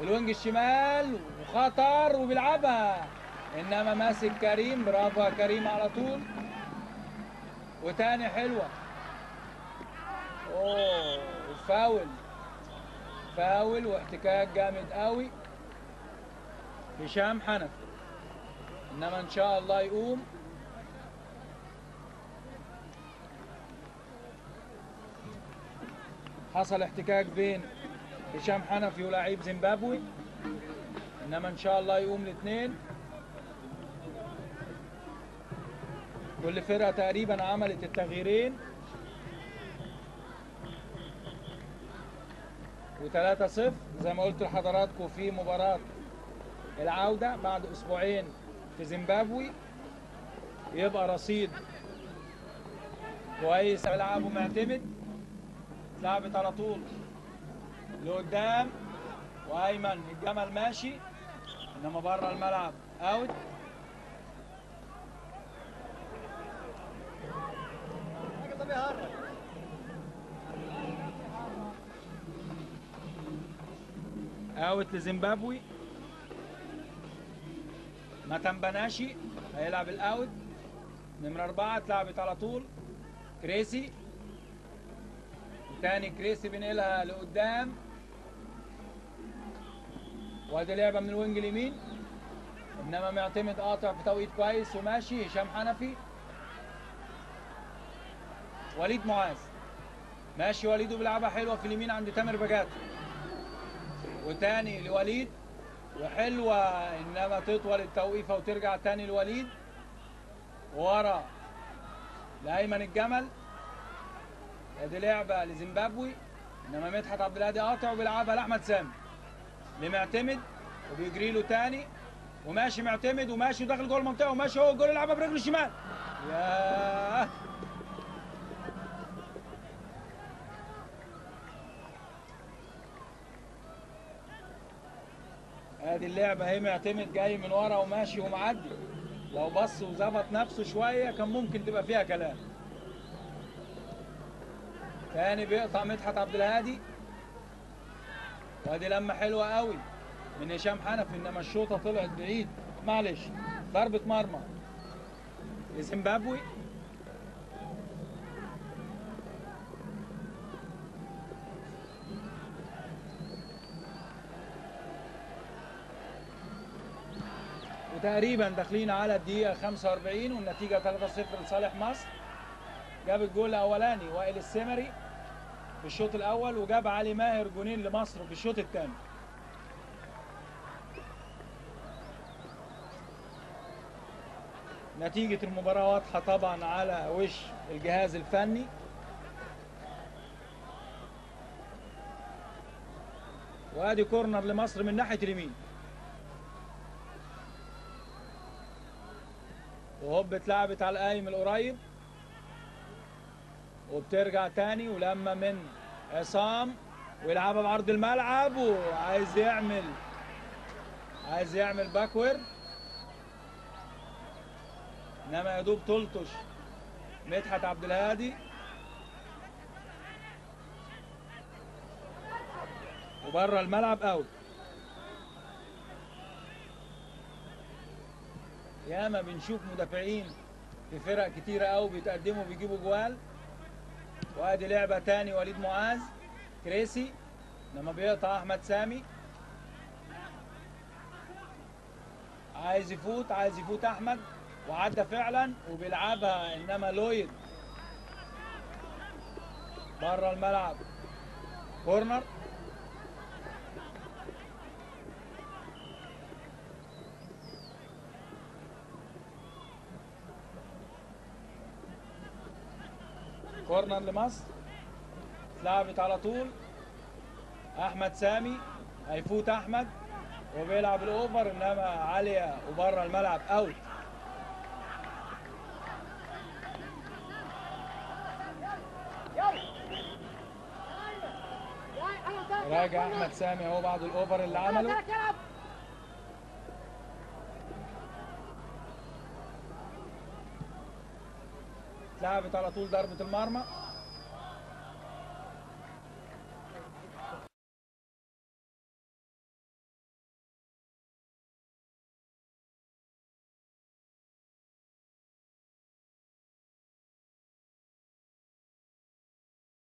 A: ال wing الشمال وخطر وبيلعبها إنما ماسك كريم برافو يا كريم على طول. وتاني حلوة. أوه فاول. فاول واحتكاك جامد قوي. هشام حنفي إنما إن شاء الله يقوم. حصل احتكاك بين هشام حنفي ولاعيب زيمبابوي. إنما إن شاء الله يقوم الاثنين. كل فرقة تقريبا عملت التغييرين. و3 0 زي ما قلت لحضراتكم في مباراة العودة بعد أسبوعين في زيمبابوي. يبقى رصيد كويس بيلعب ومعتمد اتلعبت على طول لقدام. وأيمن الجمل ماشي. إنما بره الملعب أوت. أوت لزيمبابوي. ما تنبناشي هيلعب الأوت. نمرة أربعة اتلعبت على طول. كريسي. تاني كريسي بينقلها لقدام. وادي لعبة من الوينج اليمين. إنما معتمد قاطع في توقيت كويس وماشي. هشام حنفي. وليد معاذ. ماشي وليد وبيلعبها حلوة في اليمين عند تامر بجات وتاني لوليد. وحلوة إنما تطول التوقيفه وترجع تاني لوليد ورا لأيمن الجمل. إدي لعبة لزيمبابوي. إنما مدحت عبد الهادي قاطع وبيلعبها لأحمد سامي. لمعتمد وبيجري له تاني. وماشي معتمد وماشي وداخل جوه المنطقة وماشي هو الجول يلعبها برجله الشمال. ياه. ادي اللعبة اهي معتمد جاي من ورا وماشي ومعدي. لو بص وظبط نفسه شوية كان ممكن تبقى فيها كلام. تاني بيقطع مدحت عبد الهادي. وادي لمة حلوة قوي من هشام حنفي إنما الشوطة طلعت بعيد. معلش ضربة مرمى. لزيمبابوي وتقريبا داخلين على الدقيقة 45 والنتيجة 3-0 لصالح مصر. جاب الجول الأولاني وائل السمري في الشوط الأول وجاب علي ماهر جونين لمصر في الشوط الثاني. نتيجة المباراة واضحة طبعا على وش الجهاز الفني. وأدي كورنر لمصر من ناحية اليمين. وهوب اتلعبت على القايم القريب. وبترجع تاني ولما من عصام ويلعبها بعرض الملعب وعايز يعمل عايز يعمل باكورد. إنما يا دوب تلطش مدحت عبد الهادي. وبره الملعب أوت. ياما بنشوف مدافعين في فرق كتيرة قوي بيتقدموا بيجيبوا جوال. وأدي لعبة تاني وليد معاذ كريسي لما بيقطع أحمد سامي. عايز يفوت عايز يفوت أحمد. وعدى فعلا وبيلعبها إنما لويد. بره الملعب. كورنر. كورنر لمصر اتلعبت على طول. أحمد سامي هيفوت أحمد. وبيلعب الأوفر إنما عاليه وبره الملعب أوت. راجع أحمد سامي اهو بعد الأوفر اللي عمله. اتلعبت على طول ضربه المرمى.